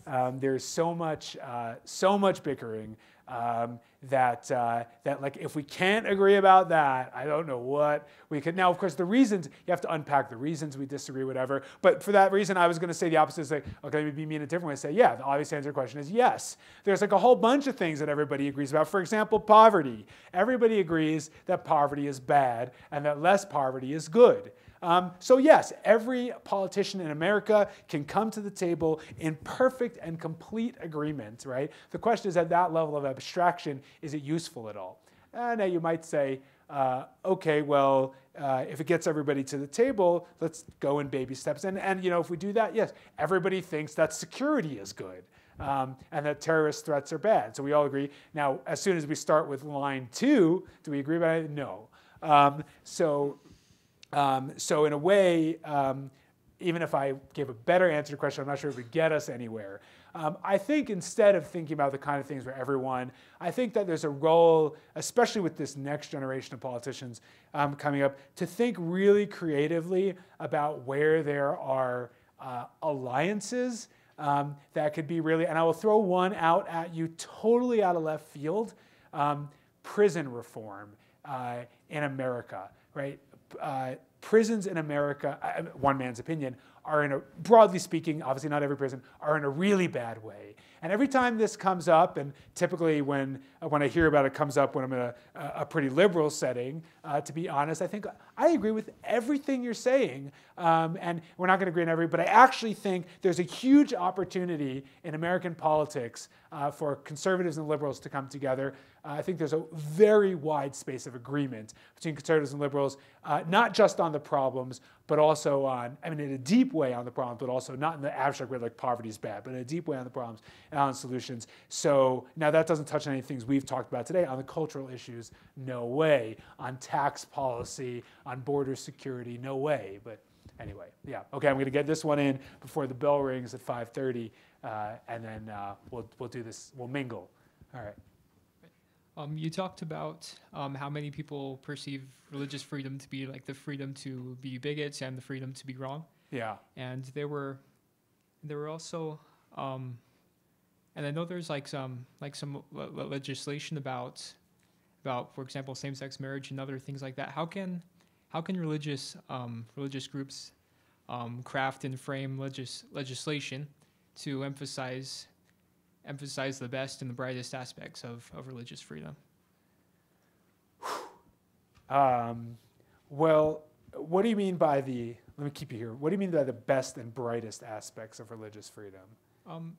Um, there's so much, uh, so much bickering um, that uh, that like if we can't agree about that, I don't know what we could. Now, of course, the reasons you have to unpack the reasons we disagree, whatever. But for that reason, I was going to say the opposite. Is like, okay, let me be mean a different way. Say, yeah, the obvious answer to the question is yes. There's like a whole bunch of things that everybody agrees about. For example, poverty. Everybody agrees that poverty is bad and that less poverty is good. Um, so, yes, every politician in America can come to the table in perfect and complete agreement, right? The question is at that level of abstraction, is it useful at all? Uh, now, you might say, uh, okay, well, uh, if it gets everybody to the table, let's go in baby steps. And, and you know, if we do that, yes, everybody thinks that security is good. Um, and that terrorist threats are bad. So we all agree. Now, as soon as we start with line two, do we agree about it? No. Um, so, um, so in a way, um, even if I gave a better answer to the question, I'm not sure it would get us anywhere. Um, I think instead of thinking about the kind of things for everyone, I think that there's a role, especially with this next generation of politicians um, coming up, to think really creatively about where there are uh, alliances um, that could be really, and I will throw one out at you totally out of left field um, prison reform uh, in America, right? Uh, prisons in America, one man's opinion, are in a, broadly speaking, obviously not every prison, are in a really bad way. And every time this comes up, and typically when, uh, when I hear about it comes up when I'm in a, a pretty liberal setting, uh, to be honest, I think I agree with everything you're saying. Um, and we're not going to agree on every, but I actually think there's a huge opportunity in American politics uh, for conservatives and liberals to come together. Uh, I think there's a very wide space of agreement between conservatives and liberals, uh, not just on the problems, but also on, I mean, in a deep way on the problems, but also not in the abstract way like poverty is bad, but in a deep way on the problems and on solutions. So now that doesn't touch on any things we've talked about today. On the cultural issues, no way. On tax policy, on border security, no way. But anyway, yeah. Okay, I'm going to get this one in before the bell rings at 5:30, uh, and then uh, we'll we'll do this. We'll mingle. All right. Um, you talked about um, how many people perceive religious freedom to be like the freedom to be bigots and the freedom to be wrong. Yeah. And there were, there were also, um, and I know there's like some like some le- le- legislation about, about for example same-sex marriage and other things like that. How can, how can religious um, religious groups um, craft and frame legis- legislation to emphasize emphasize the best and the brightest aspects of, of religious freedom? Um, well, what do you mean by the, let me keep you here. What do you mean by the best and brightest aspects of religious freedom? Um,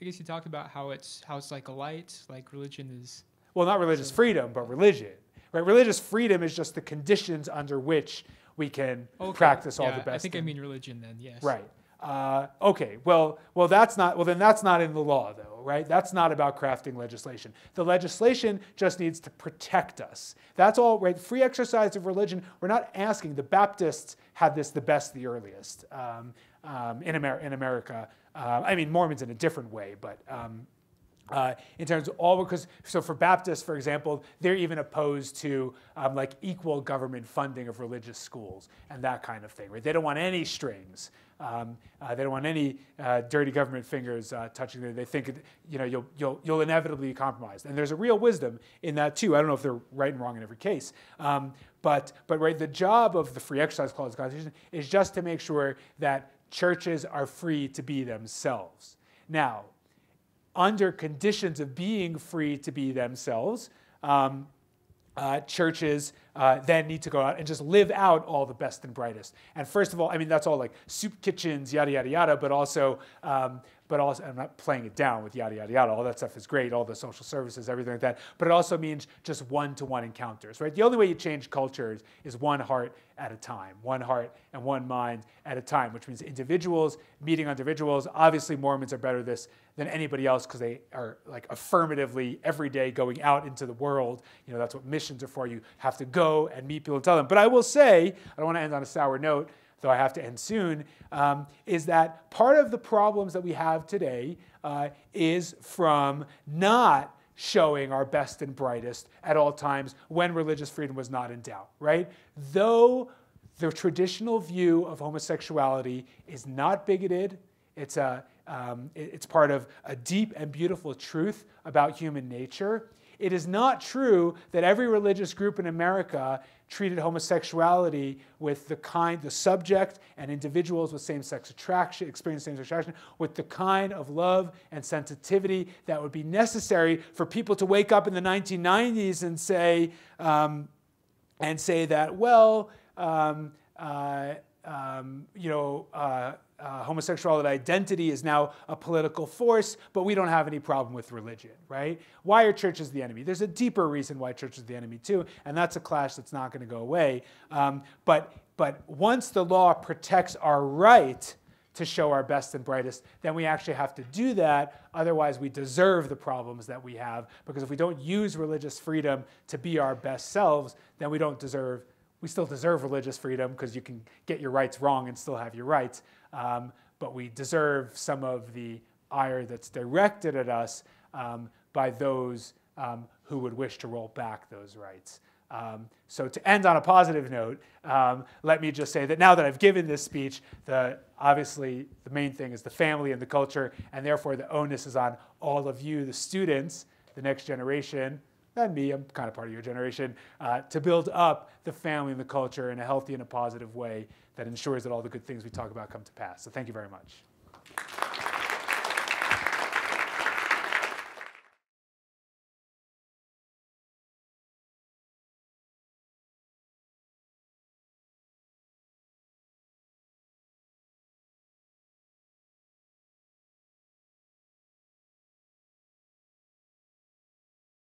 I guess you talked about how it's how it's like a light, like religion is. Well, not religious freedom, but religion. Right? Religious freedom is just the conditions under which we can Okay, practice all yeah, the best. I think I mean religion then. Yes. Right. Uh, okay. Well, well, that's not. Well, then that's not in the law, though, right? That's not about crafting legislation. The legislation just needs to protect us. That's all. Right. Free exercise of religion. We're not asking. The Baptists had this the best, the earliest um, um, in, Amer- in America. Uh, I mean, Mormons in a different way, but. Um, uh, in terms of all because so for Baptists, for example, they're even opposed to um, like equal government funding of religious schools and that kind of thing. Right? They don't want any strings. Um, uh, they don't want any uh, dirty government fingers uh, touching them. They think you know you'll you'll you'll inevitably be compromised. And there's a real wisdom in that too. I don't know if they're right and wrong in every case. Um, but but right, the job of the free exercise clause of the Constitution is just to make sure that churches are free to be themselves. Now, under conditions of being free to be themselves, um, uh, churches uh, then need to go out and just live out all the best and brightest. And first of all, I mean that's all like soup kitchens, yada yada yada, but also, um, but also, I'm not playing it down with yada yada yada. All that stuff is great, all the social services, everything like that. But it also means just one-to-one encounters, right? The only way you change cultures is one heart at a time, one heart and one mind at a time, which means individuals meeting individuals. Obviously, Mormons are better this than anybody else because they are like affirmatively every day going out into the world. You know, that's what missions are for. You have to go and meet people and tell them. But I will say, I don't want to end on a sour note, though I have to end soon, um, is that part of the problems that we have today uh, is from not showing our best and brightest at all times when religious freedom was not in doubt, right? Though the traditional view of homosexuality is not bigoted, it's, a, um, it- it's part of a deep and beautiful truth about human nature. It is not true that every religious group in America treated homosexuality with the kind, the subject and individuals with same-sex attraction, experience same-sex attraction, with the kind of love and sensitivity that would be necessary for people to wake up in the 1990s and say, um, and say that, well, um, uh, um, you know, uh, uh, homosexuality identity is now a political force, but we don't have any problem with religion, right? Why are churches the enemy? There's a deeper reason why church is the enemy too, and that's a clash that's not going to go away. Um, but but once the law protects our right to show our best and brightest, then we actually have to do that. Otherwise, we deserve the problems that we have because if we don't use religious freedom to be our best selves, then we don't deserve we still deserve religious freedom because you can get your rights wrong and still have your rights. Um, but we deserve some of the ire that's directed at us um, by those um, who would wish to roll back those rights. Um, so to end on a positive note, um, let me just say that now that I've given this speech, the, obviously the main thing is the family and the culture, and therefore the onus is on all of you, the students, the next generation, and me, I'm kind of part of your generation, uh, to build up the family and the culture in a healthy and a positive way that ensures that all the good things we talk about come to pass. So thank you very much.